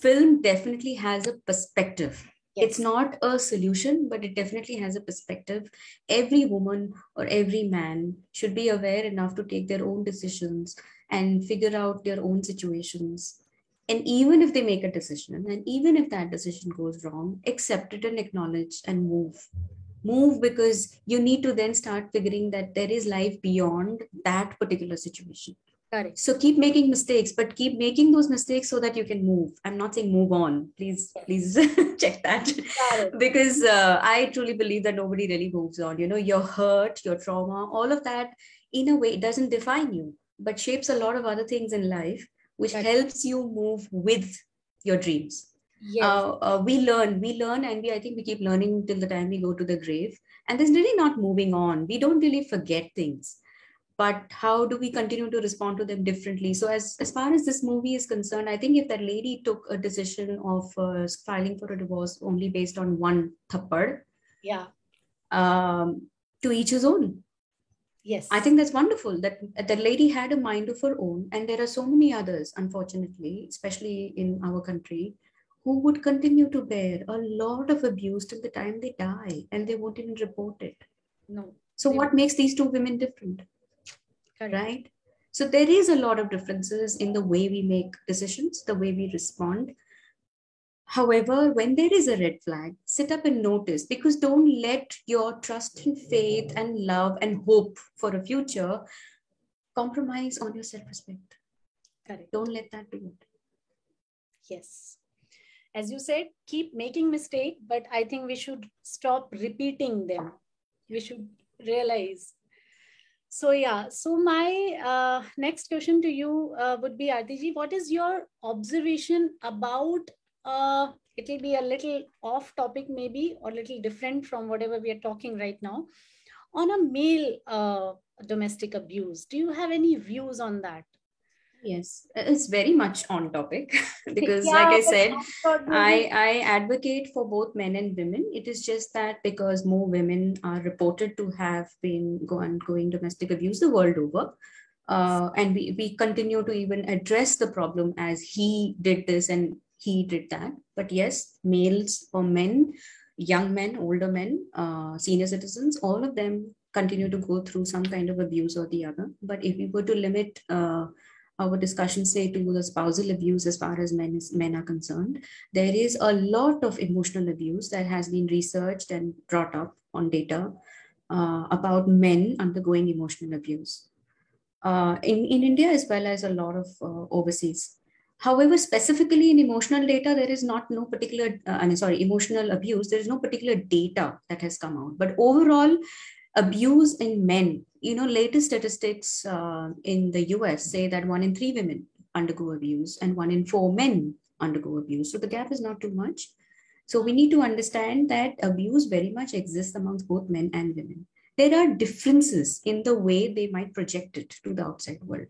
film definitely has a perspective. Yes. It's not a solution, but it definitely has a perspective. Every woman or every man should be aware enough to take their own decisions and figure out their own situations and even if they make a decision and even if that decision goes wrong accept it and acknowledge and move move because you need to then start figuring that there is life beyond that particular situation Correct. So keep making mistakes, but keep making those mistakes so that you can move. I'm not saying move on. Please, please check that. because uh, I truly believe that nobody really moves on. You know, your hurt, your trauma, all of that, in a way, doesn't define you, but shapes a lot of other things in life which helps you move with your dreams. Yes. Uh, uh, we learn, we learn, and we I think we keep learning till the time we go to the grave. And there's really not moving on. We don't really forget things, but how do we continue to respond to them differently? So as as far as this movie is concerned, I think if that lady took a decision of uh, filing for a divorce only based on one thappad, yeah, um, to each his own. Yes. I think that's wonderful that the lady had a mind of her own and there are so many others unfortunately especially in our country who would continue to bear a lot of abuse till the time they die and they won't even report it. No. So what makes these two women different Correct. right so there is a lot of differences in the way we make decisions the way we respond However, when there is a red flag, sit up and notice because don't let your trust and faith and love and hope for a future compromise on your self respect. Correct. Don't let that do it. Yes. As you said, keep making mistake, but I think we should stop repeating them. We should realize. So yeah, so my uh, next question to you uh, would be Aartiji, what is your observation about uh, it will be a little off topic maybe or a little different from whatever we are talking right now on a male uh, domestic abuse? Do you have any views on that yes it's very much on topic because yeah, like i said i i advocate for both men and women it is just that because more women are reported to have been going domestic abuse the world over uh, and we, we continue to even address the problem as he did this and he did that. But yes, males or men, young men, older men, uh, senior citizens, all of them continue to go through some kind of abuse or the other. But if we were to limit uh, our discussion, say, to the spousal abuse as far as men, is, men are concerned, there is a lot of emotional abuse that has been researched and brought up on data uh, about men undergoing emotional abuse. Uh, in, in India as well as a lot of uh, overseas. However, specifically in emotional data, there is not no particular, uh, I mean, sorry, emotional abuse, there is no particular data that has come out. But overall, abuse in men, you know, latest statistics uh, in the US say that one in three women undergo abuse and one in four men undergo abuse. So the gap is not too much. So we need to understand that abuse very much exists amongst both men and women. There are differences in the way they might project it to the outside world.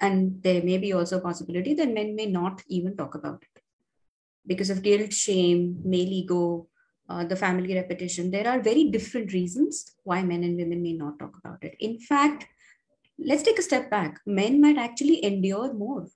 And there may be also a possibility that men may not even talk about it because of guilt, shame, male ego, uh, the family repetition. There are very different reasons why men and women may not talk about it. In fact, let's take a step back. Men might actually endure more.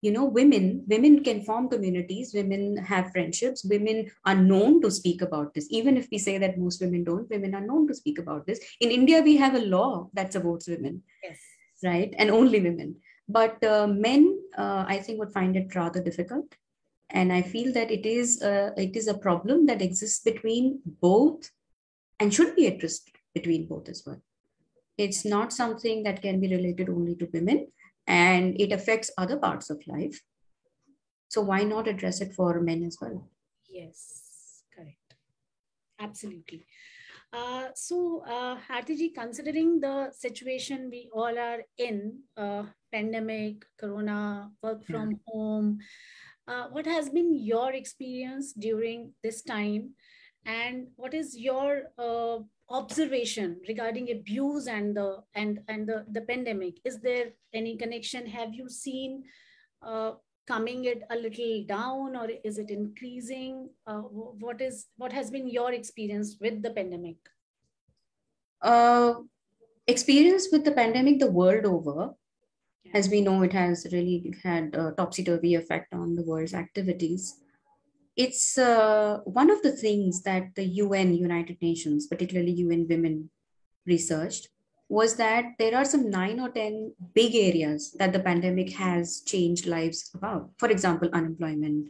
You know, women, women can form communities, women have friendships, women are known to speak about this. Even if we say that most women don't, women are known to speak about this. In India, we have a law that supports women. Yes. Right. And only women. But uh, men, uh, I think, would find it rather difficult and i feel that it is a, it is a problem that exists between both and should be addressed between both as well. It's not something that can be related only to women and it affects other parts of life. So why not address it for men as well? Yes correct. Absolutely. Uh, so, uh, Aartiji, considering the situation we all are in, uh, pandemic, corona, work from yeah. home, uh, what has been your experience during this time? And what is your uh, observation regarding abuse and the and and the, the pandemic? Is there any connection? Have you seen uh, coming it a little down or is it increasing? Uh, what is what has been your experience with the pandemic? Uh, experience with the pandemic the world over as we know, it has really had a topsy-turvy effect on the world's activities. It's uh, one of the things that the UN, United Nations, particularly UN Women, researched was that there are some nine or 10 big areas that the pandemic has changed lives about. For example, unemployment,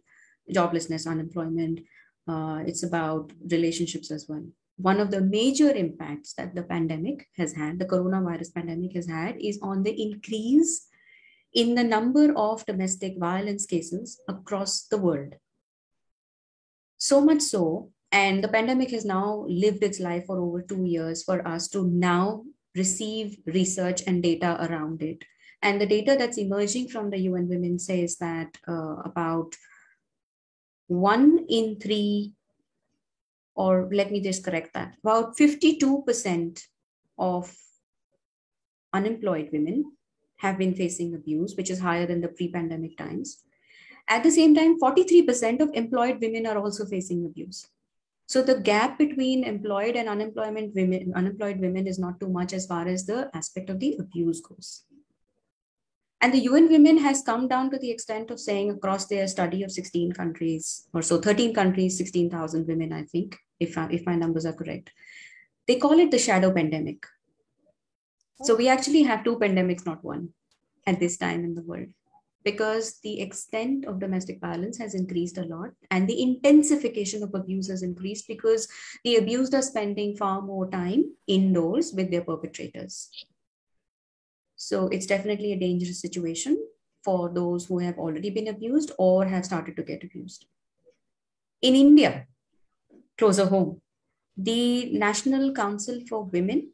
joblessness, unemployment. Uh, it's about relationships as well. One of the major impacts that the pandemic has had, the coronavirus pandemic has had, is on the increase in the number of domestic violence cases across the world. So much so, and the pandemic has now lived its life for over two years for us to now receive research and data around it. And the data that's emerging from the UN Women says that uh, about one in three, or let me just correct that, about 52% of unemployed women have been facing abuse, which is higher than the pre pandemic times. At the same time, 43% of employed women are also facing abuse. So the gap between employed and unemployment women, unemployed women is not too much as far as the aspect of the abuse goes. And the UN Women has come down to the extent of saying across their study of 16 countries or so, 13 countries, 16,000 women, I think, if, I, if my numbers are correct. They call it the shadow pandemic. So we actually have two pandemics, not one, at this time in the world, because the extent of domestic violence has increased a lot and the intensification of abuse has increased because the abused are spending far more time indoors with their perpetrators. So it's definitely a dangerous situation for those who have already been abused or have started to get abused. In India, closer home, the National Council for Women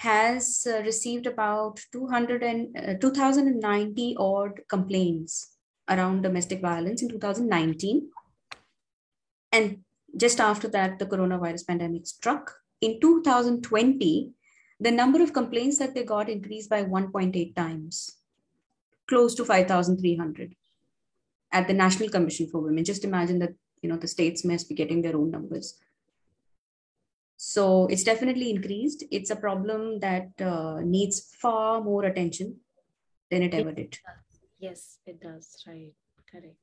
has uh, received about 200 and, uh, 2090 odd complaints around domestic violence in 2019. And just after that, the coronavirus pandemic struck. In 2020, the number of complaints that they got increased by 1.8 times, close to 5,300 at the National Commission for Women. Just imagine that you know the states must be getting their own numbers. So it's definitely increased. It's a problem that uh, needs far more attention than it, it ever did. Yes, it does. Right. Correct.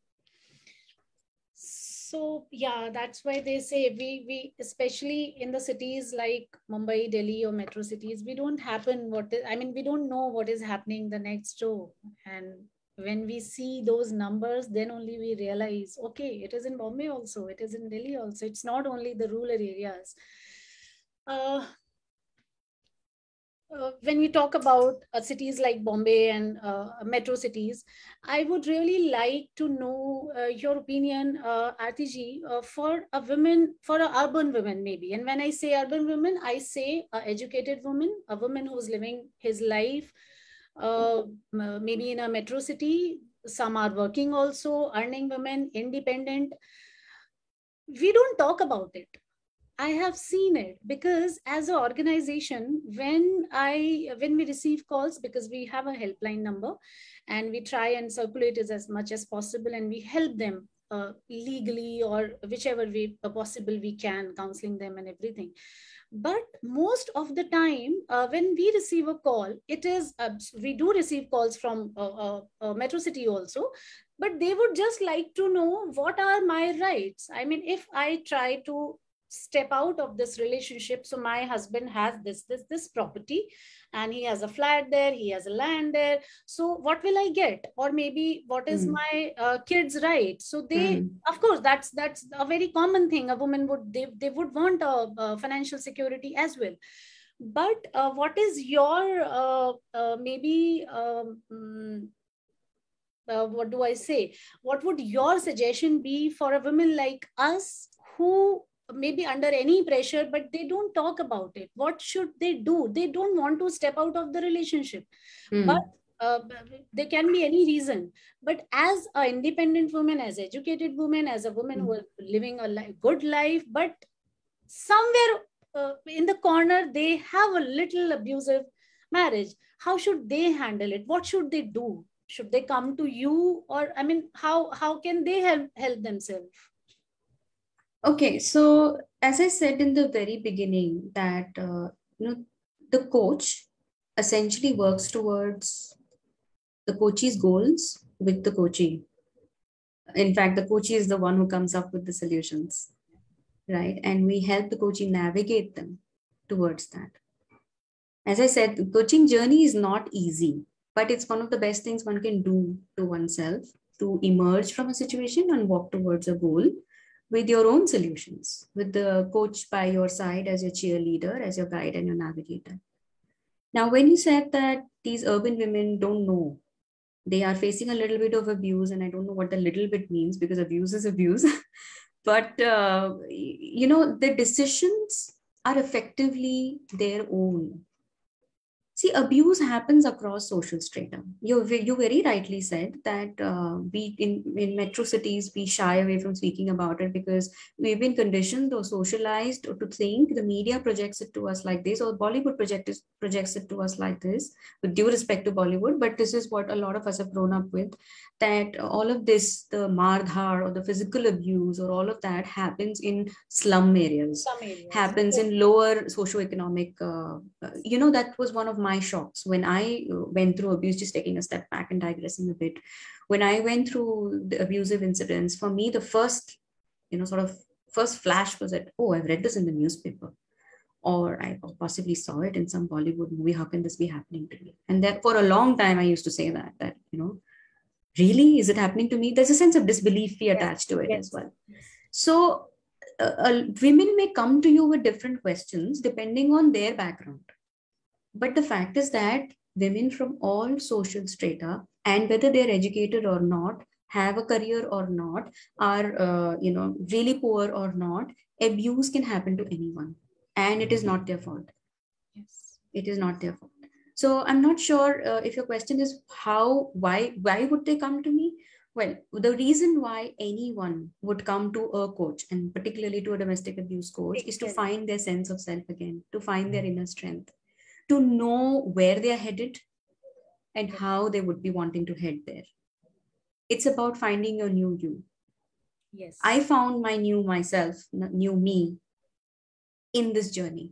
So yeah, that's why they say we we especially in the cities like Mumbai, Delhi, or metro cities, we don't happen what is, I mean we don't know what is happening the next door, and when we see those numbers, then only we realize okay, it is in Bombay also, it is in Delhi also. It's not only the rural areas uh, uh, when we talk about uh, cities like Bombay and uh, metro cities, I would really like to know uh, your opinion, uh, Aartiji, uh, for a woman, for an urban woman maybe. And when I say urban woman, I say a educated woman, a woman who's living his life maybe in a metro city. Some are working also, earning women, independent. We don't talk about it I have seen it because as an organization, when I when we receive calls, because we have a helpline number, and we try and circulate it as much as possible, and we help them uh, legally or whichever way possible we can, counseling them and everything. But most of the time, uh, when we receive a call, it is uh, we do receive calls from uh, uh, uh, Metro City also, but they would just like to know what are my rights. I mean, if I try to step out of this relationship so my husband has this this this property and he has a flat there he has a land there so what will i get or maybe what is mm. my uh, kids right so they mm. of course that's that's a very common thing a woman would they, they would want a, a financial security as well but uh, what is your uh, uh maybe um, mm, uh, what do I say? What would your suggestion be for a woman like us who maybe under any pressure but they don't talk about it. What should they do? They don't want to step out of the relationship. Mm. but uh, there can be any reason. But as an independent woman as educated woman as a woman mm. who is living a li- good life but somewhere uh, in the corner they have a little abusive marriage. How should they handle it? What should they do? Should they come to you or i mean how how can they help help themselves Okay, so as I said in the very beginning, that uh, you know the coach essentially works towards the coach's goals with the coachee. In fact, the coachee is the one who comes up with the solutions, right? And we help the coachee navigate them towards that. As I said, the coaching journey is not easy, but it's one of the best things one can do to oneself to emerge from a situation and walk towards a goal with your own solutions, with the coach by your side as your cheerleader, as your guide and your navigator. Now, when you said that these urban women don't know, they are facing a little bit of abuse, and I don't know what the little bit means because abuse is abuse. but, uh, you know, the decisions are effectively their own See, abuse happens across social strata. You, you very rightly said that uh, we in, in metro cities, we shy away from speaking about it because we've been conditioned or socialized to think the media projects it to us like this or Bollywood projects, projects it to us like this, with due respect to Bollywood. But this is what a lot of us have grown up with, that all of this, the mardhar or the physical abuse or all of that happens in slum areas, areas. happens in lower socioeconomic, uh, you know, that was one of my shocks when I uh, went through abuse, just taking a step back and digressing a bit. When I went through the abusive incidents, for me, the first, you know, sort of first flash was that, oh, I've read this in the newspaper. Or I possibly saw it in some Bollywood movie. How can this be happening to me? And that for a long time, I used to say that, that, you know, really, is it happening to me? There's a sense of disbelief yes. attached to it yes. as well. So uh, uh, women may come to you with different questions depending on their background but the fact is that women from all social strata, and whether they're educated or not, have a career or not, are uh, you know really poor or not, abuse can happen to anyone, and it is not their fault. Yes, it is not their fault. So I'm not sure uh, if your question is how, why, why would they come to me? Well, the reason why anyone would come to a coach and particularly to a domestic abuse coach is to find their sense of self again, to find their inner strength to know where they are headed and how they would be wanting to head there. It's about finding your new you. Yes. I found my new myself, new me in this journey.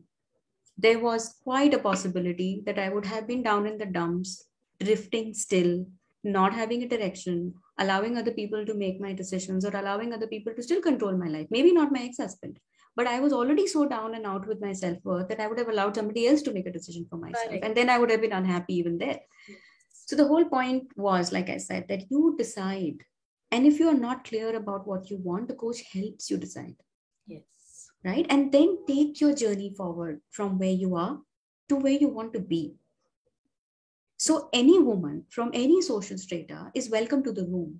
There was quite a possibility that I would have been down in the dumps, drifting still, not having a direction, allowing other people to make my decisions or allowing other people to still control my life. Maybe not my ex husband, but i was already so down and out with my self-worth that i would have allowed somebody else to make a decision for myself. Right. and then i would have been unhappy even there. So the whole point was like i said that you decide. And if you are not clear about what you want the coach helps you decide. Yes. Right? And then take your journey forward from where you are to where you want to be. So any woman from any social strata is welcome to the room.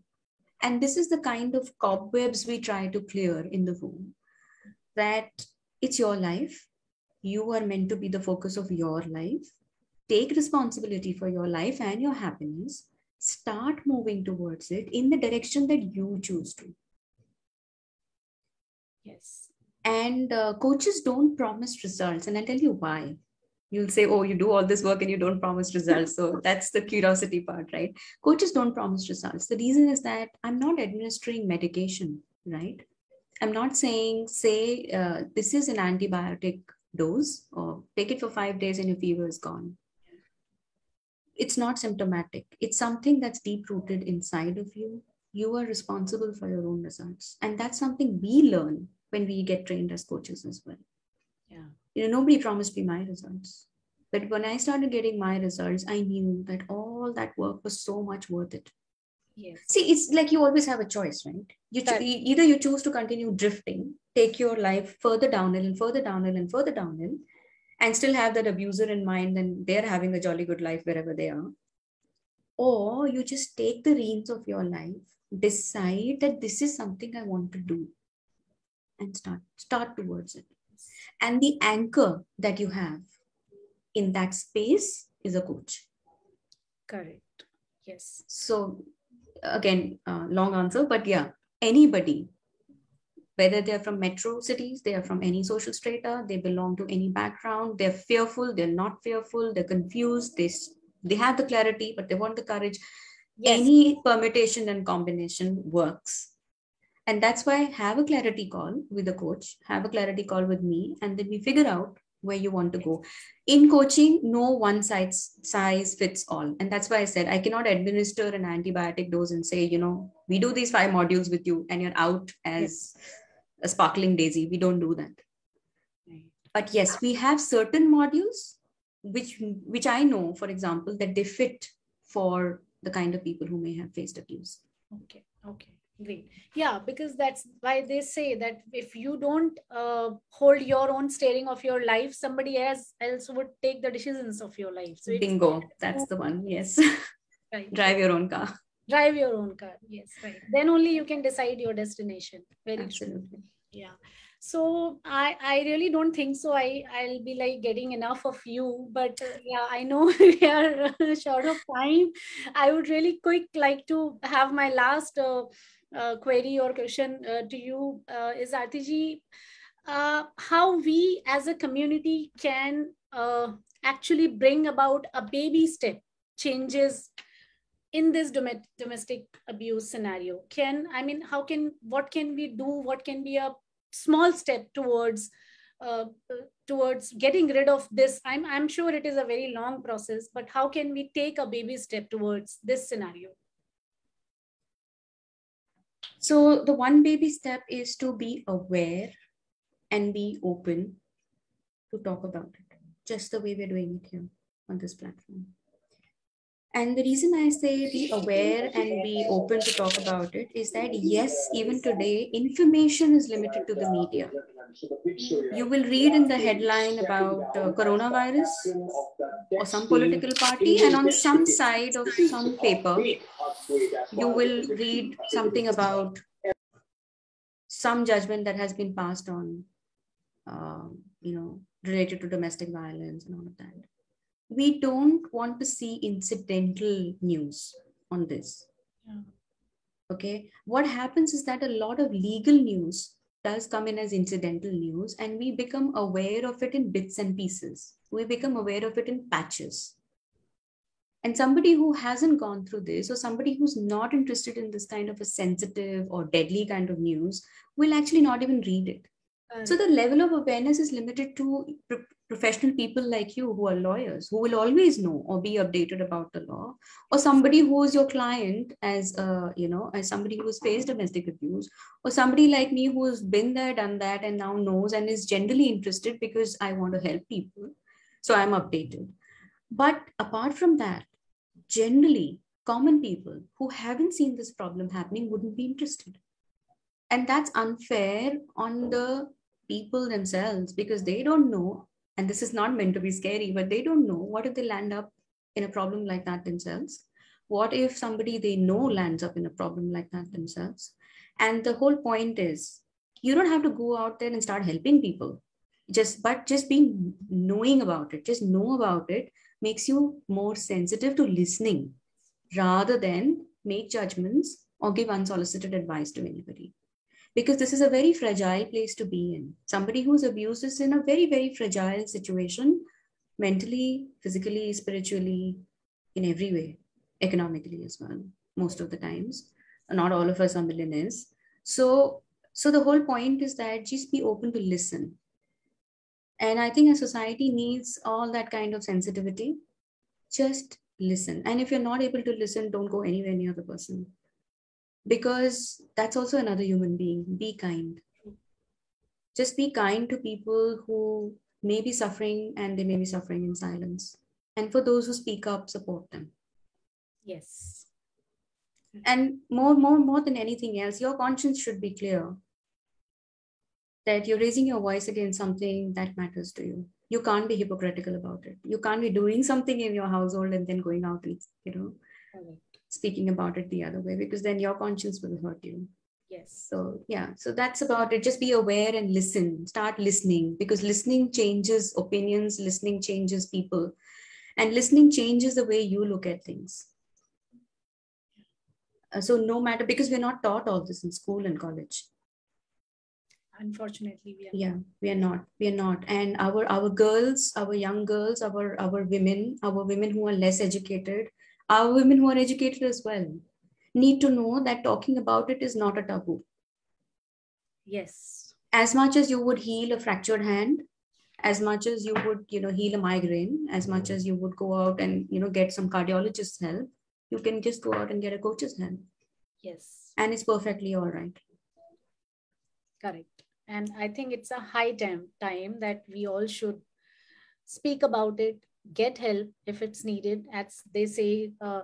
And this is the kind of cobwebs we try to clear in the room that it's your life. You are meant to be the focus of your life. Take responsibility for your life and your happiness. Start moving towards it in the direction that you choose to. Yes. And uh, coaches don't promise results. And I'll tell you why. You'll say, oh, you do all this work and you don't promise results. So that's the curiosity part, right? Coaches don't promise results. The reason is that I'm not administering medication, right? I'm not saying, say, uh, this is an antibiotic dose or take it for five days and your fever is gone. It's not symptomatic. It's something that's deep rooted inside of you. You are responsible for your own results. And that's something we learn when we get trained as coaches as well. Yeah. You know, nobody promised me my results. But when I started getting my results, I knew that all that work was so much worth it. Yes. See, it's like you always have a choice, right? You cho- either you choose to continue drifting, take your life further downhill and further downhill and further downhill, and still have that abuser in mind and they're having a jolly good life wherever they are. Or you just take the reins of your life, decide that this is something I want to do, and start start towards it. And the anchor that you have in that space is a coach. Correct. Yes. So again, uh, long answer, but yeah, anybody, whether they're from metro cities, they are from any social strata, they belong to any background, they're fearful, they're not fearful, they're confused, they they have the clarity, but they want the courage. Yes. Any permutation and combination works. And that's why I have a clarity call with the coach, have a clarity call with me, and then we figure out where you want to go. In coaching, no one size size fits all. And that's why I said I cannot administer an antibiotic dose and say, you know, we do these five modules with you and you're out as a sparkling daisy. We don't do that. But yes, we have certain modules which which I know, for example, that they fit for the kind of people who may have faced abuse. Okay. Okay. Great. Yeah, because that's why they say that if you don't uh, hold your own steering of your life, somebody else else would take the decisions of your life. So Bingo, that's the one. Yes. right. Drive your own car. Drive your own car. Yes, right. Then only you can decide your destination. Very true. Yeah so i i really don't think so i i'll be like getting enough of you but uh, yeah i know we are short of time i would really quick like to have my last uh, uh, query or question uh, to you uh, is Aartiji, uh, how we as a community can actually bring about a baby step changes in this dom- domestic abuse scenario? Can i mean how can what can we do? What can be a small step towards uh, towards getting rid of this? I'm i'm sure it is a very long process but how can we take a baby step towards this scenario So the one baby step is to be aware and be open to talk about it, just the way we're doing it here on this platform. And the reason I say be aware and be open to talk about it is that yes, even today, information is limited to the media. You will read in the headline about uh, coronavirus or some political party, and on some side of some paper, you will read something about some judgment that has been passed on, um, you know, related to domestic violence and all of that. We don't want to see incidental news on this. Yeah. Okay. What happens is that a lot of legal news does come in as incidental news, and we become aware of it in bits and pieces. We become aware of it in patches. And somebody who hasn't gone through this, or somebody who's not interested in this kind of a sensitive or deadly kind of news, will actually not even read it. Hmm. So the level of awareness is limited to pro- professional people like you who are lawyers, who will always know or be updated about the law, or somebody who is your client as a, you know, as somebody who has faced domestic abuse, or somebody like me who has been there, done that, and now knows and is generally interested because I want to help people. So I'm updated. But apart from that, generally, common people who haven't seen this problem happening wouldn't be interested. And that's unfair on the people themselves because they don't know and this is not meant to be scary, but they don't know what if they land up in a problem like that themselves? What if somebody they know lands up in a problem like that themselves? And the whole point is you don't have to go out there and start helping people. Just but just being knowing about it, just know about it makes you more sensitive to listening rather than make judgments or give unsolicited advice to anybody because this is a very fragile place to be in. Somebody who's abused is in a very, very fragile situation, mentally, physically, spiritually, in every way, economically as well, most of the times. Not all of us are millionaires. So, so the whole point is that just be open to listen. And I think a society needs all that kind of sensitivity. Just listen. And if you're not able to listen, don't go anywhere near the person because that's also another human being. Be kind. Just be kind to people who may be suffering and they may be suffering in silence. And for those who speak up, support them. Yes. And more, more, more than anything else, your conscience should be clear that you're raising your voice against something that matters to you. You can't be hypocritical about it. You can't be doing something in your household and then going out and, you know, speaking about it the other way because then your conscience will hurt you. Yes. So yeah. So that's about it. Just be aware and listen. Start listening because listening changes opinions listening changes people and listening changes the way you look at things. Uh, so no matter because we're not taught all this in school and college. Unfortunately we are yeah we are not. We are not. And our our girls our young girls our our women our women who are less educated our women who are educated as well need to know that talking about it is not a taboo. Yes. As much as you would heal a fractured hand, as much as you would, you know, heal a migraine, as much as you would go out and, you know, get some cardiologist's help, you can just go out and get a coach's help. Yes. And it's perfectly all right. Correct. And I think it's a high time time that we all should speak about it get help if it's needed as they say uh,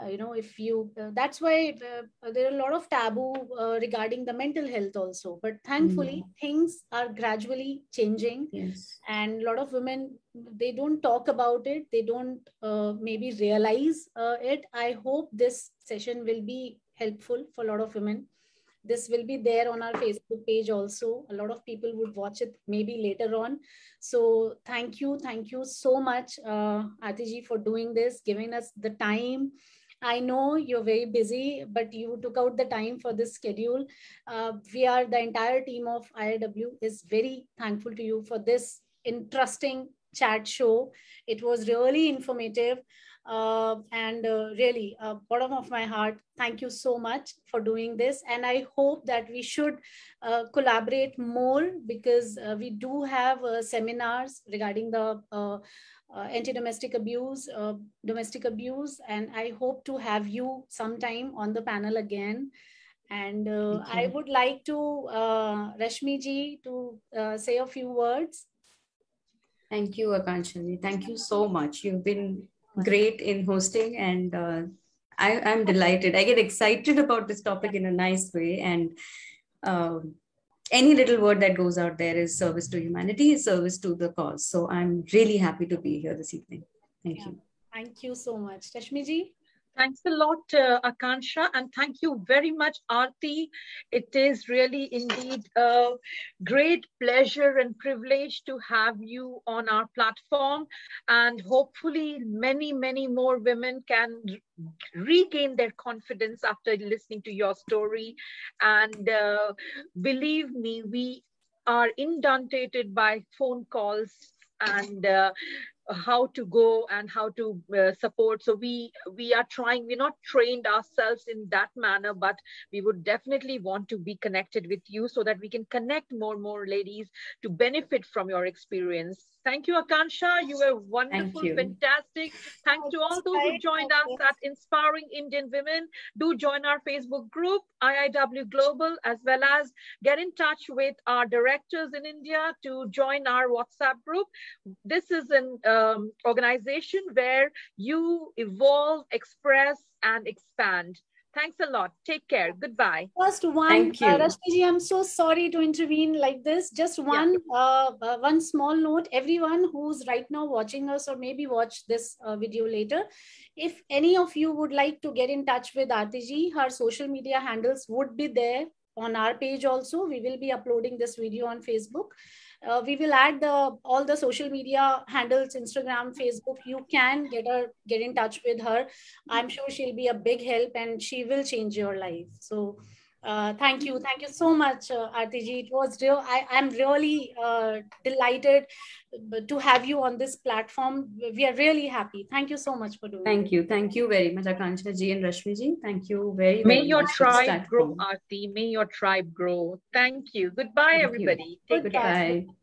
uh, you know if you uh, that's why uh, there are a lot of taboo uh, regarding the mental health also but thankfully mm. things are gradually changing yes. and a lot of women they don't talk about it they don't uh, maybe realize it i hope this session will be helpful for a lot of women this will be there on our facebook page also a lot of people would watch it maybe later on so thank you thank you so much uh, Aartiji for doing this giving us the time I know you're very busy, but you took out the time for this schedule. Uh, we are the entire team of IIW is very thankful to you for this interesting chat show. It was really informative. Uh, and uh, really, uh, bottom of my heart, thank you so much for doing this. And I hope that we should uh, collaborate more because uh, we do have uh, seminars regarding the anti-domestic abuse, domestic abuse, and I hope to have you sometime on the panel again. And I would like to, Rashmi ji, to say a few words. Thank you, Akanksha. Thank you so much. You've been great in hosting and uh, I, am delighted. I get excited about this topic in a nice way. And um, any little word that goes out there is service to humanity, service to the cause. So I'm really happy to be here this evening. Thank yeah. you. Thank you so much. Rashmi ji? Thanks a lot, uh, Akanksha, and thank you very much, Aarti. It is really indeed a great pleasure and privilege to have you on our platform. And hopefully, many, many more women can regain their confidence after listening to your story. And uh, believe me, we are inundated by phone calls and uh, how to go and how to uh, support. So we we are trying we're not trained ourselves in that manner but we would definitely want to be connected with you so that we can connect more and more ladies to benefit from your experience Thank you, Akanksha. You were wonderful, Thank fantastic. Thanks to all those who joined us at Inspiring Indian Women. Do join our Facebook group, IIW Global, as well as get in touch with our directors in India to join our WhatsApp group. This is an um, organization where you evolve, express, and expand Thanks a lot. Take care. Goodbye. Just one, Thank you. uh, Rashmi I'm so sorry to intervene like this. Just one, uh, uh, one small note. Everyone who's right now watching us, or maybe watch this uh, video later, if any of you would like to get in touch with Aarti her social media handles would be there on our page also. We will be uploading this video on Facebook. Uh, we will add the all the social media handles instagram facebook. You can get her get in touch with her. I'm sure she'll be a big help and she will change your life. So uh, thank you thank you so much uh, Aarti it was real I, i'm really uh, delighted to have you on this platform we are really happy thank you so much for doing Thank it. you. Thank you very much, Akanksha ji and Rashmi ji. Thank you very, May very your much for this tribe grow, platform. Aarti. May your tribe grow. Thank you. Goodbye, Thank you. everybody. Take Goodbye. care. Goodbye.